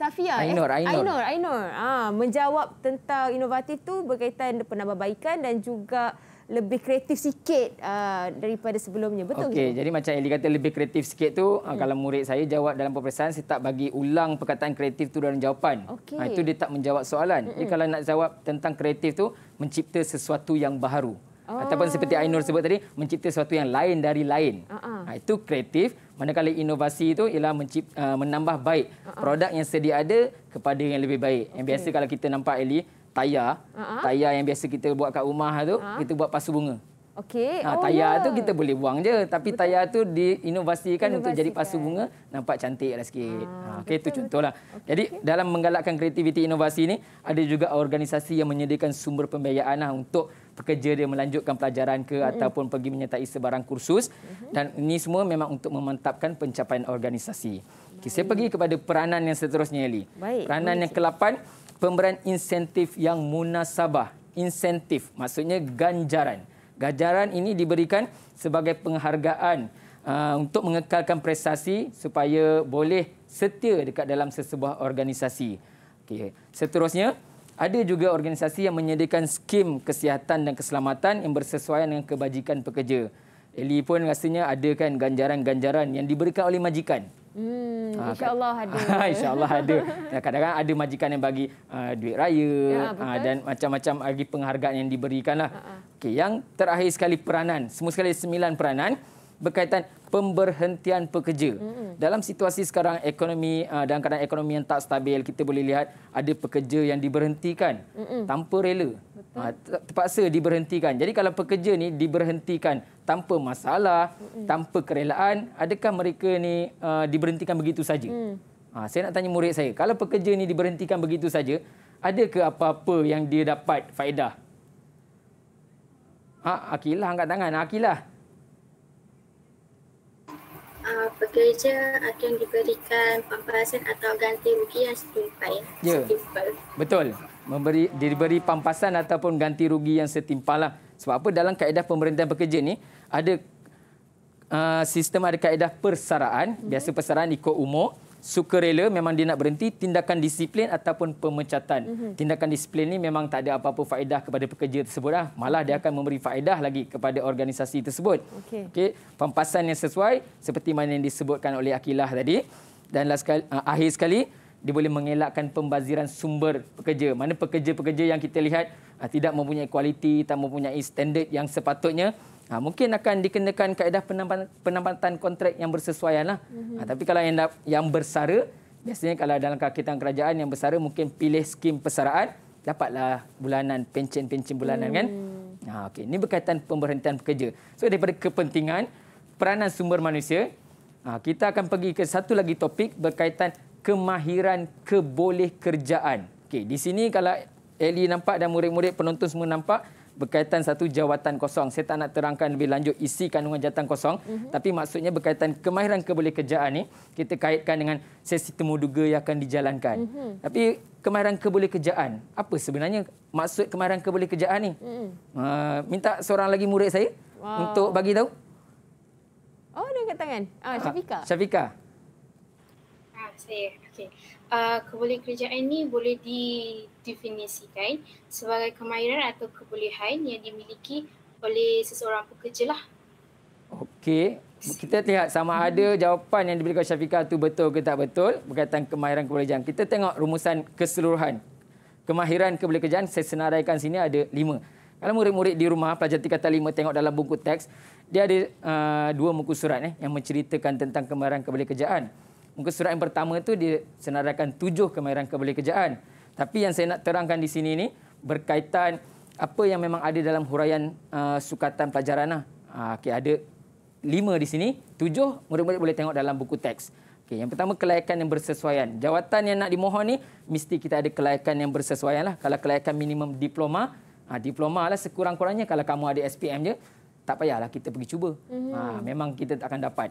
Safia Ainur, eh? Ainur. Ainur, Ainur. Ah, menjawab tentang inovatif tu berkaitan penambahbaikan dan juga lebih kreatif sikit uh, daripada sebelumnya. Betul Okey, ke? jadi macam Eli kata lebih kreatif sikit tu, hmm. kalau murid saya jawab dalam peperiksaan, saya tak bagi ulang perkataan kreatif tu dalam jawapan. Okey. Ha, itu dia tak menjawab soalan. Hmm. Jadi kalau nak jawab tentang kreatif tu, mencipta sesuatu yang baharu. Oh. Ataupun seperti Ainur sebut tadi, mencipta sesuatu yang lain dari lain. Uh-uh. Ha, itu kreatif. Manakala inovasi itu ialah mencip, uh, menambah baik uh-uh. produk yang sedia ada kepada yang lebih baik. Yang biasa kalau kita nampak Eli, tayar, Uh-uh. tayar yang biasa kita buat kat rumah tu, Uh-uh. kita buat pasu bunga. Okey. Ha, oh, tayar ya. tu kita boleh buang je tapi betul. tayar tu diinovasikan untuk jadi pasu bunga nampak cantiklah sikit. Ah, Ha, okey itu contohlah. betul. Jadi Okey. dalam menggalakkan kreativiti inovasi ni ada juga organisasi yang menyediakan sumber pembiayaan lah untuk pekerja dia melanjutkan pelajaran ke mm-hmm. ataupun pergi menyertai sebarang kursus mm-hmm. dan ini semua memang untuk memantapkan pencapaian organisasi. Okay, saya pergi kepada peranan yang seterusnya Eli. Baik, Peranan boleh, yang ke-8 pemberian insentif yang munasabah. Insentif maksudnya ganjaran. Ganjaran ini diberikan sebagai penghargaan uh, untuk mengekalkan prestasi supaya boleh setia dekat dalam sesebuah organisasi. Okey. Seterusnya, ada juga organisasi yang menyediakan skim kesihatan dan keselamatan yang bersesuaian dengan kebajikan pekerja. Eli pun rasanya ada kan ganjaran-ganjaran yang diberikan oleh majikan. Hmm, Ah, InsyaAllah ada. InsyaAllah ada. Dan Kadang-kadang ada majikan yang bagi uh, duit raya Ya, uh, dan macam-macam lagi penghargaan yang diberikan lah. Ha-ha. Okey, yang terakhir sekali peranan. Semua sekali sembilan peranan berkaitan pemberhentian pekerja. Mm-hmm. Dalam situasi sekarang ekonomi uh, dalam keadaan ekonomi yang tak stabil, kita boleh lihat ada pekerja yang diberhentikan mm-hmm. tanpa rela. Uh, terpaksa diberhentikan. Jadi kalau pekerja ni diberhentikan tanpa masalah, mm-hmm. tanpa kerelaan, adakah mereka ni uh, diberhentikan begitu saja? Mm. Ha, saya nak tanya murid saya, kalau pekerja ni diberhentikan begitu saja, ada ke apa-apa yang dia dapat faedah? Ha, Akilah angkat tangan. Akilah. Uh, pekerja akan diberikan pampasan atau ganti rugi yang setimpal. Ya. Setimpal. Betul. Memberi diberi pampasan ataupun ganti rugi yang setimpal lah. Sebab apa dalam kaedah pemerintahan pekerja ni ada uh, sistem ada kaedah persaraan. Biasa persaraan ikut umur. Sukarela memang dia nak berhenti. Tindakan disiplin ataupun pemecatan. Mm-hmm. Tindakan disiplin ni memang tak ada apa-apa faedah kepada pekerja tersebut lah. Malah dia akan memberi faedah lagi kepada organisasi tersebut. Okey. Okey, pampasan yang sesuai seperti mana yang disebutkan oleh Akilah tadi. Dan last sekali, uh, akhir sekali dia boleh mengelakkan pembaziran sumber pekerja. Mana pekerja-pekerja yang kita lihat uh, tidak mempunyai kualiti, tak mempunyai standard yang sepatutnya, uh, mungkin akan dikenakan kaedah penempatan kontrak yang bersesuaian lah. Mm-hmm. Uh, tapi kalau yang yang bersara, biasanya kalau dalam kakitan kerajaan yang bersara mungkin pilih skim persaraan, dapatlah bulanan pencen-pencen bulanan mm. kan. Ha, okey, ini berkaitan pemberhentian pekerja. So daripada kepentingan peranan sumber manusia, ha, kita akan pergi ke satu lagi topik berkaitan kemahiran keboleh kerjaan. Okey, di sini kalau Eli nampak dan murid-murid penonton semua nampak berkaitan satu jawatan kosong. Saya tak nak terangkan lebih lanjut isi kandungan jawatan kosong, mm-hmm. tapi maksudnya berkaitan kemahiran keboleh kerjaan ni kita kaitkan dengan sesi temu duga yang akan dijalankan. Mm-hmm. Tapi kemahiran keboleh kerjaan, apa sebenarnya maksud kemahiran keboleh kerjaan ni? Mm-hmm. Uh, minta seorang lagi murid saya Wow. untuk bagi tahu. Oh, dia angkat tangan. Ah, Syafika. Syafika. Ah, saya. Okey. Uh, kebolehan kerjaan ini boleh didefinisikan sebagai kemahiran atau kebolehan yang dimiliki oleh seseorang pekerja lah. Okey. Kita lihat sama ada jawapan yang diberikan Syafika tu betul ke tak betul berkaitan kemahiran kebolehkerjaan. Kita tengok rumusan keseluruhan. Kemahiran kebolehkerjaan saya senaraikan sini ada lima. Kalau murid-murid di rumah pelajar tingkatan lima tengok dalam buku teks, dia ada uh, dua muka surat eh, yang menceritakan tentang kemahiran kebolehkerjaan. Muka surat yang pertama tu dia senaraikan tujuh kemahiran kebolehkerjaan. Tapi yang saya nak terangkan di sini ni berkaitan apa yang memang ada dalam huraian uh, sukatan pelajaran lah. Uh, okay, ada lima di sini, tujuh murid-murid boleh tengok dalam buku teks. Okay, yang pertama kelayakan yang bersesuaian. Jawatan yang nak dimohon ni mesti kita ada kelayakan yang bersesuaian lah. Kalau kelayakan minimum diploma, ha, diploma lah sekurang-kurangnya kalau kamu ada SPM je, tak payahlah kita pergi cuba. Mm-hmm. Ha, memang kita tak akan dapat.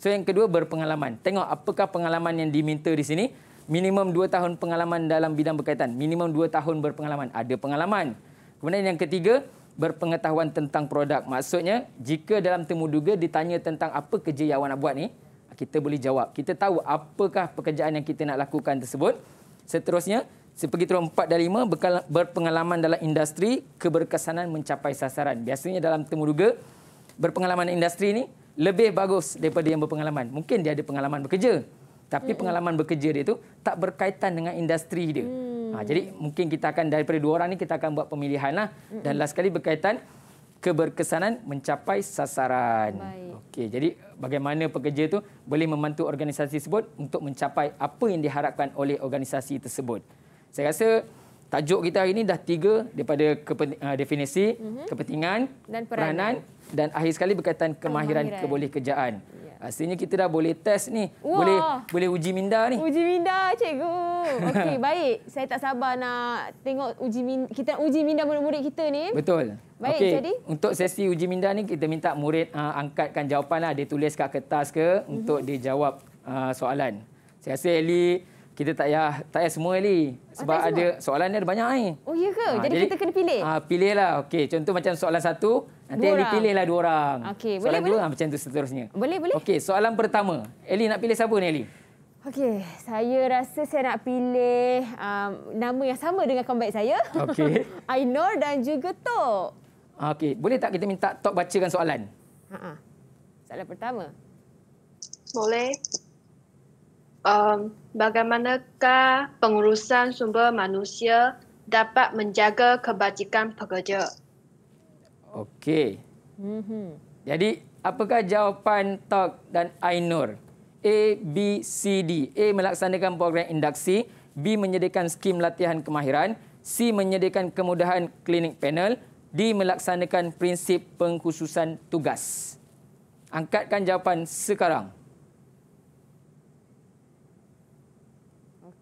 So yang kedua berpengalaman. Tengok apakah pengalaman yang diminta di sini. Minimum 2 tahun pengalaman dalam bidang berkaitan. Minimum 2 tahun berpengalaman. Ada pengalaman. Kemudian yang ketiga, berpengetahuan tentang produk. Maksudnya, jika dalam temu duga ditanya tentang apa kerja yang awak nak buat ni, kita boleh jawab. Kita tahu apakah pekerjaan yang kita nak lakukan tersebut. Seterusnya, Seperti turun 4 dan 5 bekal- berpengalaman dalam industri, keberkesanan mencapai sasaran. Biasanya dalam temuduga berpengalaman industri ni lebih bagus daripada yang berpengalaman. Mungkin dia ada pengalaman bekerja. Tapi pengalaman bekerja dia tu tak berkaitan dengan industri dia. Ha, jadi mungkin kita akan daripada dua orang ni kita akan buat pemilihan lah. Dan last sekali berkaitan keberkesanan mencapai sasaran. Baik. Okey, jadi bagaimana pekerja tu boleh membantu organisasi tersebut untuk mencapai apa yang diharapkan oleh organisasi tersebut. Saya rasa tajuk kita hari ini dah tiga daripada kepen, uh, definisi, mm-hmm. kepentingan, Dan peranan. dan akhir sekali berkaitan kemahiran, Kemahiran. kebolehkerjaan. Ya. Rasanya kita dah boleh test ni, Wah. boleh boleh uji minda ni. Uji minda cikgu. Okey, baik. Saya tak sabar nak tengok uji minda. Kita nak uji minda murid-murid kita ni. Betul. Baik, Okey, jadi? Untuk sesi uji minda ni kita minta murid uh, angkatkan jawapan lah. Dia tulis kat kertas ke mm-hmm. untuk dia jawab uh, soalan. Saya rasa Eli kita tak payah tak payah semua Eli sebab tak ada soalan ni ada banyak ni. Oh, ya ke? Ah, jadi, kita kena pilih? Ah, pilihlah. Okey, contoh macam soalan satu, nanti Dua Eli orang. pilihlah dua orang. Okey, boleh, soalan dua boleh. ah, macam tu seterusnya. Boleh, boleh. Okey, soalan pertama. Eli nak pilih siapa ni Eli? Okey, saya rasa saya nak pilih um, nama yang sama dengan comeback saya. Okey. Ainur dan juga Tok. Ah, Okey, boleh tak kita minta Tok bacakan soalan? Ha Soalan pertama. Boleh. Um, bagaimanakah pengurusan sumber manusia dapat menjaga kebajikan pekerja? Okey. Mhm. Jadi, apakah jawapan Tok dan Ainur? A, B, C, D. A melaksanakan program induksi, B menyediakan skim latihan kemahiran, C menyediakan kemudahan klinik panel, D melaksanakan prinsip pengkhususan tugas. Angkatkan jawapan sekarang.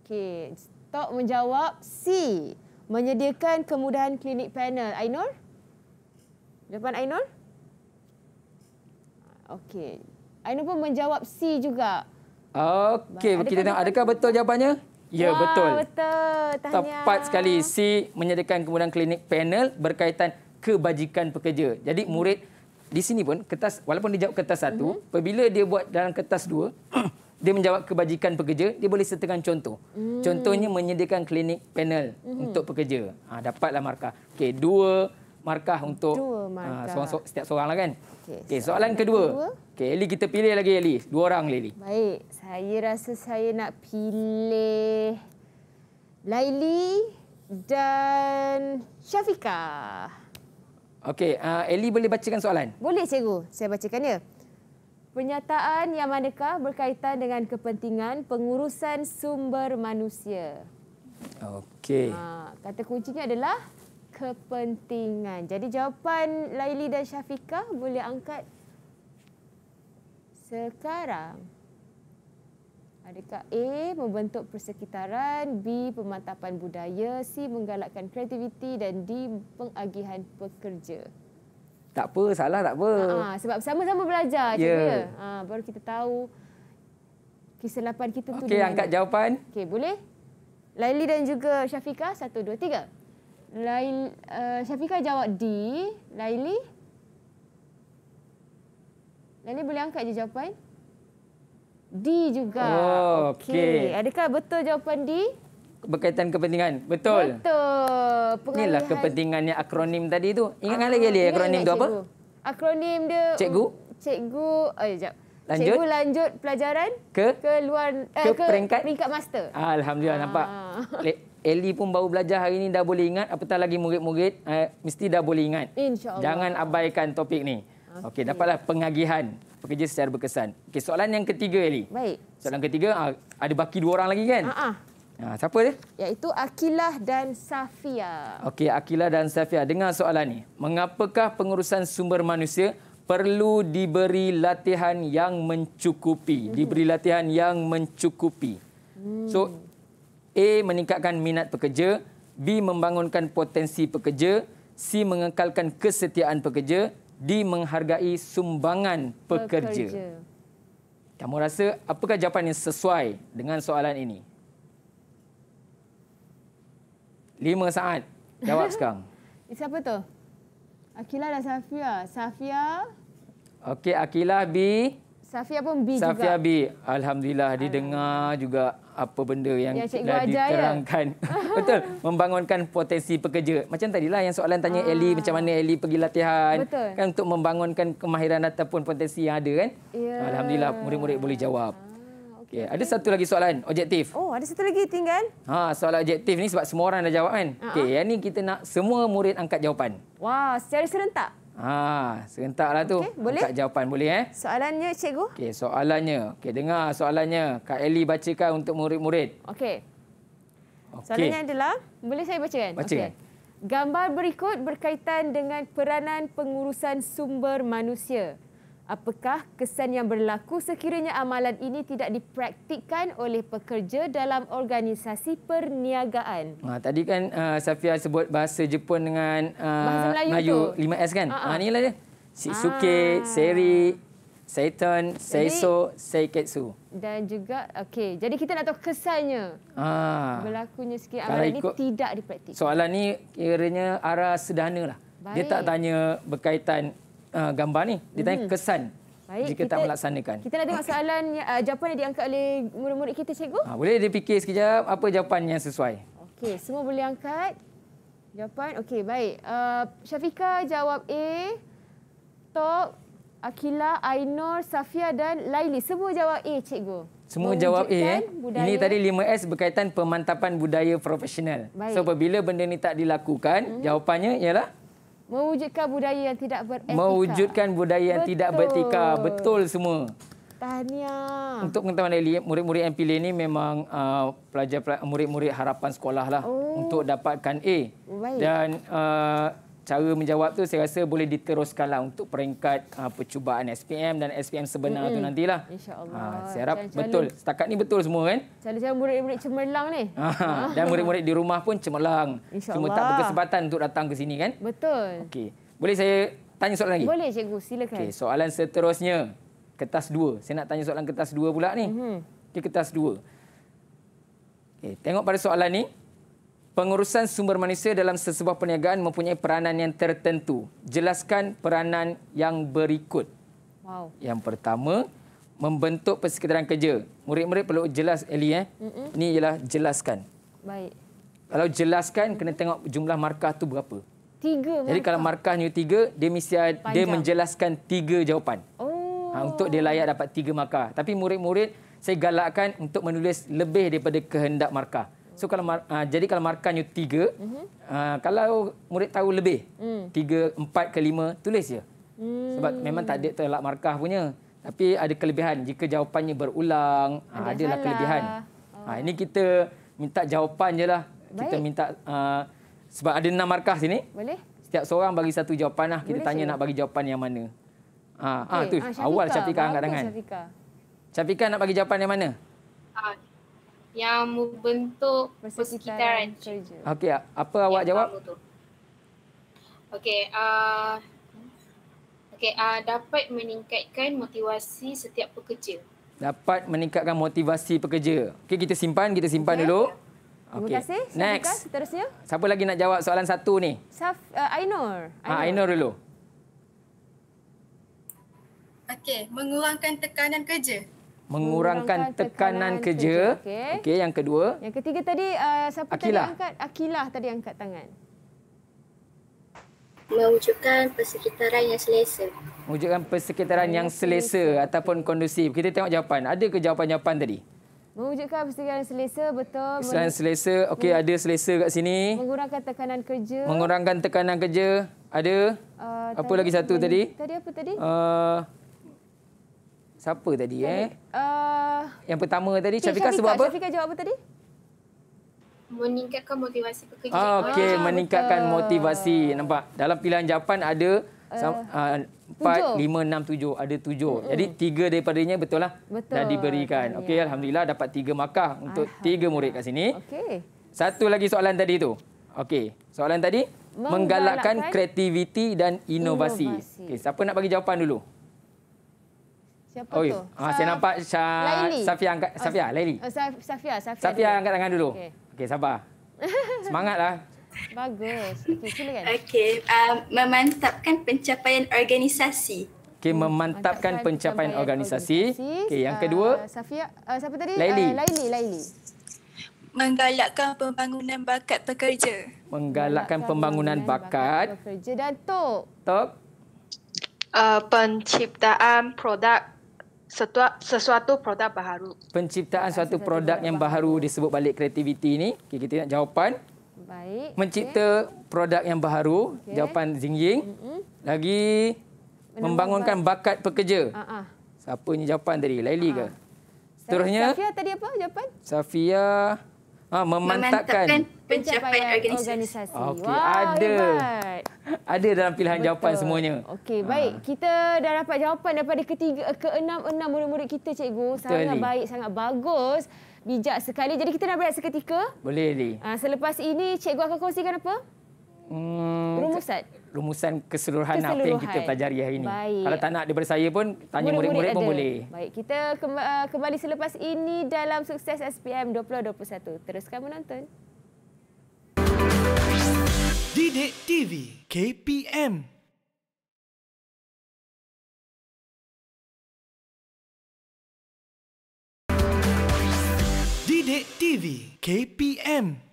Okey, Tok menjawab C. Menyediakan kemudahan klinik panel. Ainur? Jawapan Ainur? Okey. Ainur pun menjawab C juga. Okey, kita adakah tengok adakah betul jawapannya? Ya, Wah, betul. Betul. Tahniah. Tepat sekali. C menyediakan kemudahan klinik panel berkaitan kebajikan pekerja. Jadi murid di sini pun kertas walaupun dia jawab kertas satu, mm-hmm. apabila dia buat dalam kertas dua, dia menjawab kebajikan pekerja, dia boleh sertakan contoh. Mm. Contohnya menyediakan klinik panel mm-hmm. untuk pekerja. Ha, dapatlah markah. Okey, dua markah untuk Dua ah, markah. seorang, setiap seorang lah kan. Okey, Okey, soalan kedua. kedua. Okey, Eli kita pilih lagi Eli. Dua orang Eli. Baik, saya rasa saya nak pilih Laili dan Syafika. Okey, uh, Eli boleh bacakan soalan? Boleh cikgu, saya bacakan ya. Pernyataan yang manakah berkaitan dengan kepentingan pengurusan sumber manusia? Okey. Ha, kata kuncinya adalah kepentingan. Jadi jawapan Laili dan Syafika boleh angkat sekarang. Adakah A membentuk persekitaran, B pemantapan budaya, C menggalakkan kreativiti dan D pengagihan pekerja. Tak apa, salah tak apa. Ha, sebab sama-sama belajar cikgu ya. Ha, baru kita tahu kesilapan kita tu Okey, mana. angkat jawapan. Okey, boleh? Laili dan juga Syafika, satu, dua, tiga. Lail, uh, Syafika jawab D. Laili? Laili boleh angkat je jawapan? D juga. Oh, okey. Adakah betul jawapan D? Berkaitan kepentingan. Betul. Betul. Inilah kepentingannya akronim tadi tu. Ingatkan Ah, lagi Ali akronim tu apa? Akronim dia Cikgu? Cikgu oh jap. Lanjut. Cikgu lanjut pelajaran Ke? ke luar eh, Ke peringkat? peringkat master. Alhamdulillah Ah. nampak. Eli pun baru belajar hari ini dah boleh ingat. Apatah lagi murid-murid eh, mesti dah boleh ingat. InsyaAllah. Jangan abaikan topik ni. Okey, dapatlah pengagihan pekerja secara berkesan. Okey, soalan yang ketiga Eli. Baik. Soalan ketiga ah, ada baki dua orang lagi kan? Ha ah. Ha, siapa dia? Iaitu Akilah dan Safia. Okey, Akila dan Safia, dengar soalan ni. Mengapakah pengurusan sumber manusia perlu diberi latihan yang mencukupi? Diberi latihan yang mencukupi. So, A meningkatkan minat pekerja, B membangunkan potensi pekerja, C mengekalkan kesetiaan pekerja, D menghargai sumbangan pekerja. Kamu rasa apakah jawapan yang sesuai dengan soalan ini? Lima saat. Jawab sekarang. Siapa tu? Akilah dan Safia. Safia, Okey, Akilah B. Safia pun B Safia juga. B. Alhamdulillah dia dengar juga apa benda yang, ajar ya? diterangkan. Betul. Membangunkan potensi pekerja. Macam tadilah yang soalan tanya Ah. Ellie macam mana Ellie pergi latihan. Betul. Kan untuk membangunkan kemahiran ataupun potensi yang ada kan. Ya. Alhamdulillah murid-murid boleh jawab. Ah, Okey, ada satu lagi soalan objektif. Oh, ada satu lagi tinggal. Ha, soalan objektif ni sebab semua orang dah jawab kan. Ah, Okey, yang ni kita nak semua murid angkat jawapan. Wah, secara serentak. Ha, serentaklah tu. Okey, boleh? Angkat jawapan boleh eh? Soalannya, cikgu. Okey, soalannya. Okey, dengar soalannya. Kak Eli bacakan untuk murid-murid. Okey. Okey. Soalannya adalah, boleh saya bacakan? Bacakan. Okey. Gambar berikut berkaitan dengan peranan pengurusan sumber manusia. Apakah kesan yang berlaku sekiranya amalan ini tidak dipraktikkan oleh pekerja dalam organisasi perniagaan? Ha, tadi kan uh, Safia sebut bahasa Jepun dengan uh, Bahasa Melayu tu. 5S kan? Ha, Ha, ha. ha. inilah dia. Shisuke, Ah. Seri, Seiton, Seiso, Seiketsu. Dan juga, okey. Jadi kita nak tahu kesannya. Ha. Berlakunya sikit amalan ini tidak dipraktikkan. Soalan ni kiranya arah sederhana lah. Dia Baik. tak tanya berkaitan uh, gambar ni. Dia tanya kesan Hmm. Baik, jika tak melaksanakan. Kita nak tengok soalan, uh, jawapan yang diangkat oleh murid-murid kita, cikgu. Ha, boleh dia fikir sekejap apa jawapan yang sesuai. Okey, semua boleh angkat. Jawapan, okey, baik. Uh, Syafika jawab A. Tok, Akila, Ainur, Safia dan Laili. Semua jawab A, cikgu. Semua jawab A. Eh. Budaya. Ini tadi 5S berkaitan pemantapan budaya profesional. Baik. So apabila benda ni tak dilakukan, hmm. jawapannya ialah Mewujudkan budaya yang tidak beretika. mewujudkan budaya yang tidak Betul. beretika. Betul semua. Tahniah. Untuk pengetahuan Eli, murid-murid yang pilih ni memang uh, pelajar murid-murid harapan sekolah lah Oh. untuk dapatkan A. Baik. Dan uh, cara menjawab tu saya rasa boleh diteruskanlah untuk peringkat uh, percubaan SPM dan SPM sebenar mm-hmm. tu nantilah. InsyaAllah. Ha, saya harap betul. Setakat ni betul semua kan? Calon-calon murid-murid cemerlang ni. Ha, dan murid-murid di rumah pun cemerlang. Cuma tak berkesempatan untuk datang ke sini kan? Betul. Okey. Boleh saya tanya soalan lagi? Boleh, cikgu. Silakan. Okey, soalan seterusnya. Kertas dua. Saya nak tanya soalan kertas dua pula ni. Mhm. Okey, kertas dua. Okey, tengok pada soalan ni. Pengurusan sumber manusia dalam sesebuah perniagaan mempunyai peranan yang tertentu. Jelaskan peranan yang berikut. Wow. Yang pertama, membentuk persekitaran kerja. Murid-murid perlu jelas, Eli. Eh? Mm-mm. Ini ialah jelaskan. Baik. Kalau jelaskan, kena tengok jumlah markah tu berapa. Tiga Jadi kalau markahnya tiga, dia mesti ada- dia Panjang. menjelaskan tiga jawapan. Oh. Ha, untuk dia layak dapat tiga markah. Tapi murid-murid saya galakkan untuk menulis lebih daripada kehendak markah. So kalau mar- uh, jadi kalau markahnya tiga, uh-huh. uh, kalau murid tahu lebih, Hmm. tiga, empat ke lima, tulis je. Hmm. Sebab memang tak ada telak markah punya. Tapi ada kelebihan. Jika jawapannya berulang, Ada ada adalah salah. kelebihan. Ha, ini kita minta jawapan je lah. Kita minta, uh, sebab ada enam markah sini. Boleh? Setiap seorang bagi satu jawapan lah. Kita Boleh, tanya cikgu? nak bagi jawapan yang mana. Ha, ah, Okey. tu Ah, awal Syafiqah angkat tangan. Syafiqah. Syafiqah nak bagi jawapan yang mana? Ah, yang membentuk persekitaran kerja. Okey, apa awak Yang jawab? Okey, uh, okey, uh, dapat meningkatkan motivasi setiap pekerja. Dapat meningkatkan motivasi pekerja. Okey, kita simpan, kita simpan dulu. Terima Okey. kasih. Syafiqah. Next. Seterusnya. Siapa lagi nak jawab soalan satu ni? Saf, uh, Ainur. Ha, Ainur dulu. Okey, mengurangkan tekanan kerja. Mengurangkan tekanan tekanan kerja. kerja, okey. Okey, yang kedua. Yang ketiga tadi, uh, siapa Akilah. tadi angkat? Akilah tadi angkat tangan. Mewujudkan persekitaran yang selesa. Wujudkan persekitaran yang selesa ataupun kondusif. Kita tengok jawapan. Ada ke jawapan-jawapan tadi? Mewujudkan persekitaran selesa, betul. Persekitaran selesa. Okey, ada selesa kat sini. Mengurangkan tekanan kerja. Mengurangkan tekanan kerja. Ada. Uh, Apa lagi satu tadi? Tadi apa tadi? Uh, siapa tadi eh? Uh, Yang pertama tadi Cik Syafiqah sebut apa? Syafiqah jawab apa tadi? Meningkatkan motivasi pekerja. Ah, okey, Ah, meningkatkan betul. motivasi. Nampak? Dalam pilihan jawapan ada sam- ah, empat, tujuh. lima, enam, tujuh. Ada tujuh. Jadi tiga daripadanya betul lah. Betul. Dah diberikan. Okey, Alhamdulillah dapat tiga markah untuk tiga murid kat sini. Okey. Satu lagi soalan tadi tu. Okey, soalan tadi Menggalakkan menggalakkan kreativiti dan inovasi. inovasi. Okey, siapa nak bagi jawapan dulu? Siapa Oh, tu? ah, saya nampak Laili. Safia angkat Oh, Safia, Laili. Oh, Saf- Safia, Safia. Safia dulu. angkat tangan dulu. Okey. Okey, sabar. Semangatlah. Bagus. Okey, silakan. Okey, uh, memantapkan pencapaian organisasi. Okey, memantapkan pencapaian organisasi. Okey, yang kedua, Safia, uh, siapa tadi? Laili. Uh, Laili, Laili. Menggalakkan pembangunan bakat pekerja. menggalakkan pembangunan bakat. pekerja dan Tok. Tok, Uh, penciptaan produk setua- sesuatu produk baru. penciptaan suatu produk yang baru disebut balik kreativiti ni. Okey, kita nak jawapan. Baik. Mencipta produk yang baru, jawapan Zingying. Lagi membangunkan bakat pekerja. Ah, ah. Siapa ni jawapan tadi? Laili ke? Seterusnya, Safia tadi apa jawapan? Safia ha, memantapkan. pencapaian organisasi. organisasi. Okey, Wah, ada. Hebat. Ada dalam pilihan jawapan Betul. semuanya. Okey, baik. Kita dah dapat jawapan daripada ketiga ke enam enam murid-murid kita cikgu. Sangat Li. baik, sangat bagus. Bijak sekali. Jadi kita nak berehat seketika. Boleh, Li. Uh, selepas ini cikgu akan kongsikan apa? Hmm, Rumusan. Rumusan keseluruhan, apa yang kita Keseluruhan. pelajari hari ini. Baik. Kalau tak nak daripada saya pun, tanya murid-murid pun boleh. Baik, kita uh, kembali selepas ini dalam Sukses SPM 2021. Teruskan menonton. Didik TV KPM Didik TV KPM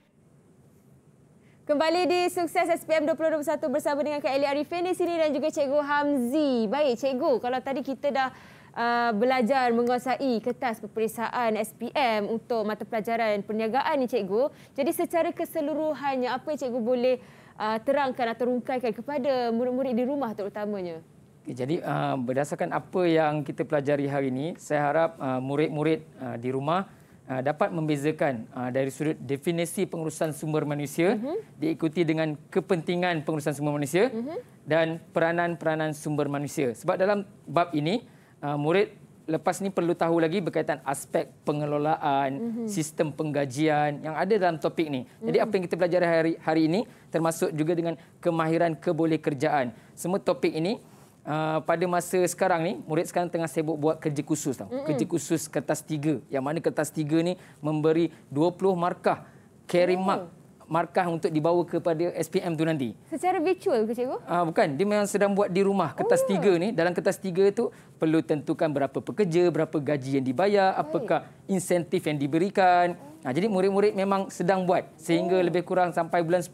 Kembali di Sukses SPM 2021 bersama dengan Kak Eli Arifin di sini dan juga Cikgu Hamzi. Baik, Cikgu, kalau tadi kita dah uh, belajar menguasai kertas peperiksaan SPM untuk mata pelajaran perniagaan ni, Cikgu. Jadi secara keseluruhannya, apa yang Cikgu boleh uh, terangkan atau rungkaikan kepada murid-murid di rumah terutamanya? Okay, jadi uh, berdasarkan apa yang kita pelajari hari ini, saya harap uh, murid-murid uh, di rumah uh, dapat membezakan uh, dari sudut definisi pengurusan sumber manusia uh-huh. diikuti dengan kepentingan pengurusan sumber manusia uh-huh. dan peranan-peranan sumber manusia. Sebab dalam bab ini, uh, murid lepas ni perlu tahu lagi berkaitan aspek pengelolaan, uh-huh. sistem penggajian yang ada dalam topik ni. Jadi apa yang kita pelajari hari, hari ini termasuk juga dengan kemahiran kebolehkerjaan. Semua topik ini Uh, pada masa sekarang ni, murid sekarang tengah sibuk buat kerja khusus tau. Mm-hmm. Kerja khusus kertas tiga. Yang mana kertas tiga ni memberi 20 markah. Carry oh. mark. Markah untuk dibawa kepada SPM tu nanti. Secara virtual ke, Cikgu? Uh, bukan, dia memang sedang buat di rumah. Kertas oh. tiga ni, dalam kertas tiga tu perlu tentukan berapa pekerja, berapa gaji yang dibayar, Baik. apakah insentif yang diberikan. Uh, jadi murid-murid memang sedang buat sehingga oh. lebih kurang sampai bulan 10.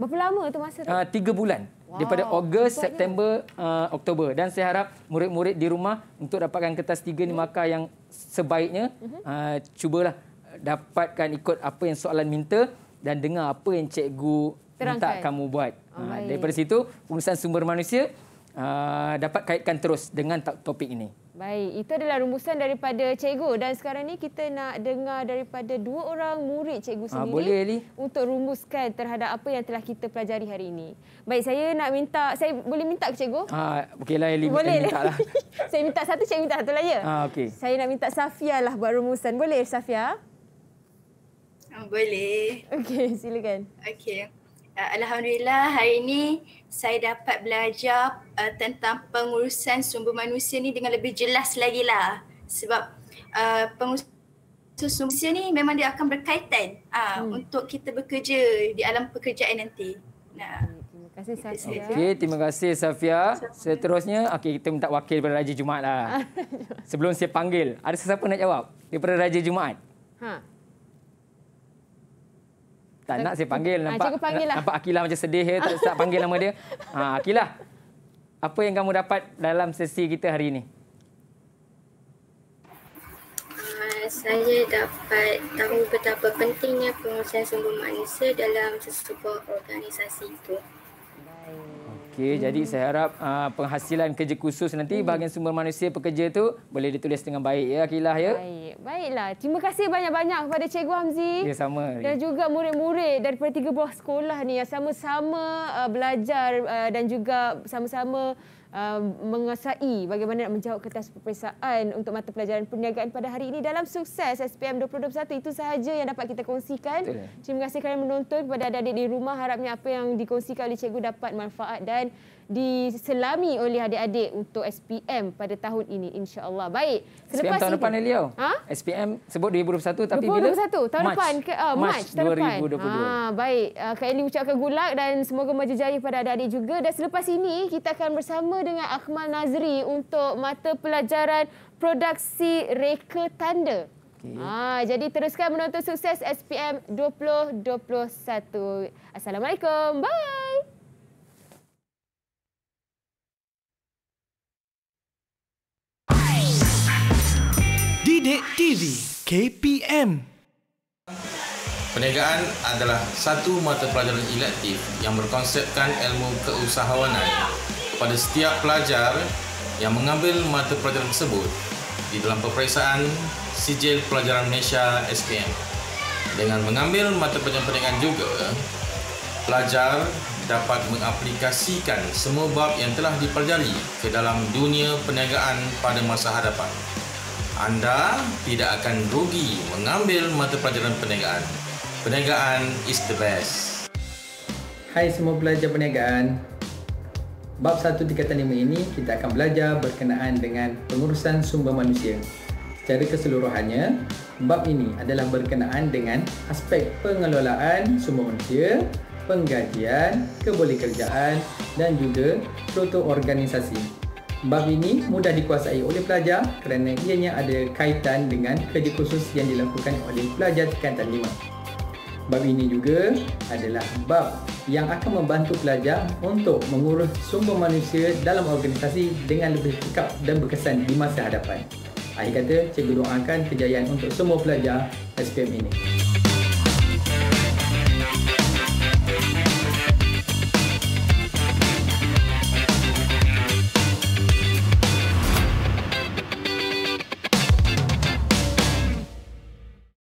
Berapa lama tu masa tu? Uh, tiga bulan. Wow, daripada Ogos, September, uh, Oktober. Dan saya harap murid-murid di rumah untuk dapatkan kertas tiga ni markah yang sebaiknya, uh, cubalah dapatkan ikut apa yang soalan minta dan dengar apa yang cikgu minta Terangkan. kamu buat. Oh, Uh, daripada situ, pengurusan sumber manusia uh, dapat kaitkan terus dengan to- topik ini. Baik, itu adalah rumusan daripada cikgu dan sekarang ni kita nak dengar daripada dua orang murid cikgu Ah, sendiri boleh, Li. untuk rumuskan terhadap apa yang telah kita pelajari hari ini. Baik, saya nak minta, saya boleh minta ke cikgu? Ah, okeylah Eli boleh. minta lah. saya minta satu, cikgu minta satu lah ya? Ah, okey. Saya nak minta Safia lah buat rumusan. Boleh Safia? Oh, boleh. Okey, silakan. Okey. Uh, Alhamdulillah hari ini saya dapat belajar uh, tentang pengurusan sumber manusia ni dengan lebih jelas lagi lah. Sebab uh, pengurusan sumber manusia ni memang dia akan berkaitan uh, hmm. untuk kita bekerja di alam pekerjaan nanti. Nah, Terima kasih Safia. Okey, terima kasih Safia. Seterusnya, okey kita minta wakil daripada Raja Jumaat lah. Sebelum saya panggil, ada sesiapa nak jawab daripada Raja Jumaat? Ha. Tak nak saya panggil. Ah, Nampak, cikgu panggil lah. nampak Akilah macam sedih ya, tak, tak panggil nama dia. Ha, Akilah, apa yang kamu dapat dalam sesi kita hari ini? Uh, saya dapat tahu betapa pentingnya pengurusan sumber manusia dalam sesebuah organisasi itu. Okey, jadi saya harap uh, penghasilan kerja khusus nanti Hmm. bahagian sumber manusia pekerja tu boleh ditulis dengan baik ya Akilah ya. Baik, baiklah. Terima kasih banyak-banyak kepada Cikgu Hamzi. Ya sama. Dan juga murid-murid daripada tiga buah sekolah ni yang sama-sama uh, belajar uh, dan juga sama-sama uh, menguasai bagaimana nak menjawab kertas peperiksaan untuk mata pelajaran perniagaan pada hari ini dalam sukses SPM 2021. Itu sahaja yang dapat kita kongsikan. Betul. Terima kasih kerana menonton kepada adik-adik di rumah. Harapnya apa yang dikongsikan oleh cikgu dapat manfaat dan diselami oleh adik-adik untuk SPM pada tahun ini insya-Allah. Baik. SPM tahun ini, depan Eliau. Ha? SPM sebut 2021 tapi 2021, bila? tahun March. depan ke uh, March, March tahun depan. 2022. Ha, baik. Uh, Kak Eli ucapkan luck dan semoga maju jaya pada adik-adik juga dan selepas ini kita akan bersama dengan Akmal Nazri untuk mata pelajaran produksi reka tanda. Okay. Ha, jadi teruskan menonton sukses SPM 2021. Assalamualaikum. Bye. Didik TV KPM Perniagaan adalah satu mata pelajaran elektif yang berkonsepkan ilmu keusahawanan kepada setiap pelajar yang mengambil mata pelajaran tersebut di dalam peperiksaan Sijil Pelajaran Malaysia SPM. Dengan mengambil mata pelajaran perniagaan juga, pelajar dapat mengaplikasikan semua bab yang telah dipelajari ke dalam dunia perniagaan pada masa hadapan. Anda tidak akan rugi mengambil mata pelajaran perniagaan. Perniagaan is the best. Hai semua pelajar perniagaan. Bab 1 tingkatan 5 ini kita akan belajar berkenaan dengan pengurusan sumber manusia. Secara keseluruhannya, bab ini adalah berkenaan dengan aspek pengelolaan sumber manusia, penggajian, kebolehkerjaan dan juga struktur organisasi. Bab ini mudah dikuasai oleh pelajar kerana ianya ada kaitan dengan kerja khusus yang dilakukan oleh pelajar tingkatan 5. Bab ini juga adalah bab yang akan membantu pelajar untuk mengurus sumber manusia dalam organisasi dengan lebih cekap dan berkesan di masa hadapan. Akhir kata, cikgu doakan kejayaan untuk semua pelajar SPM ini.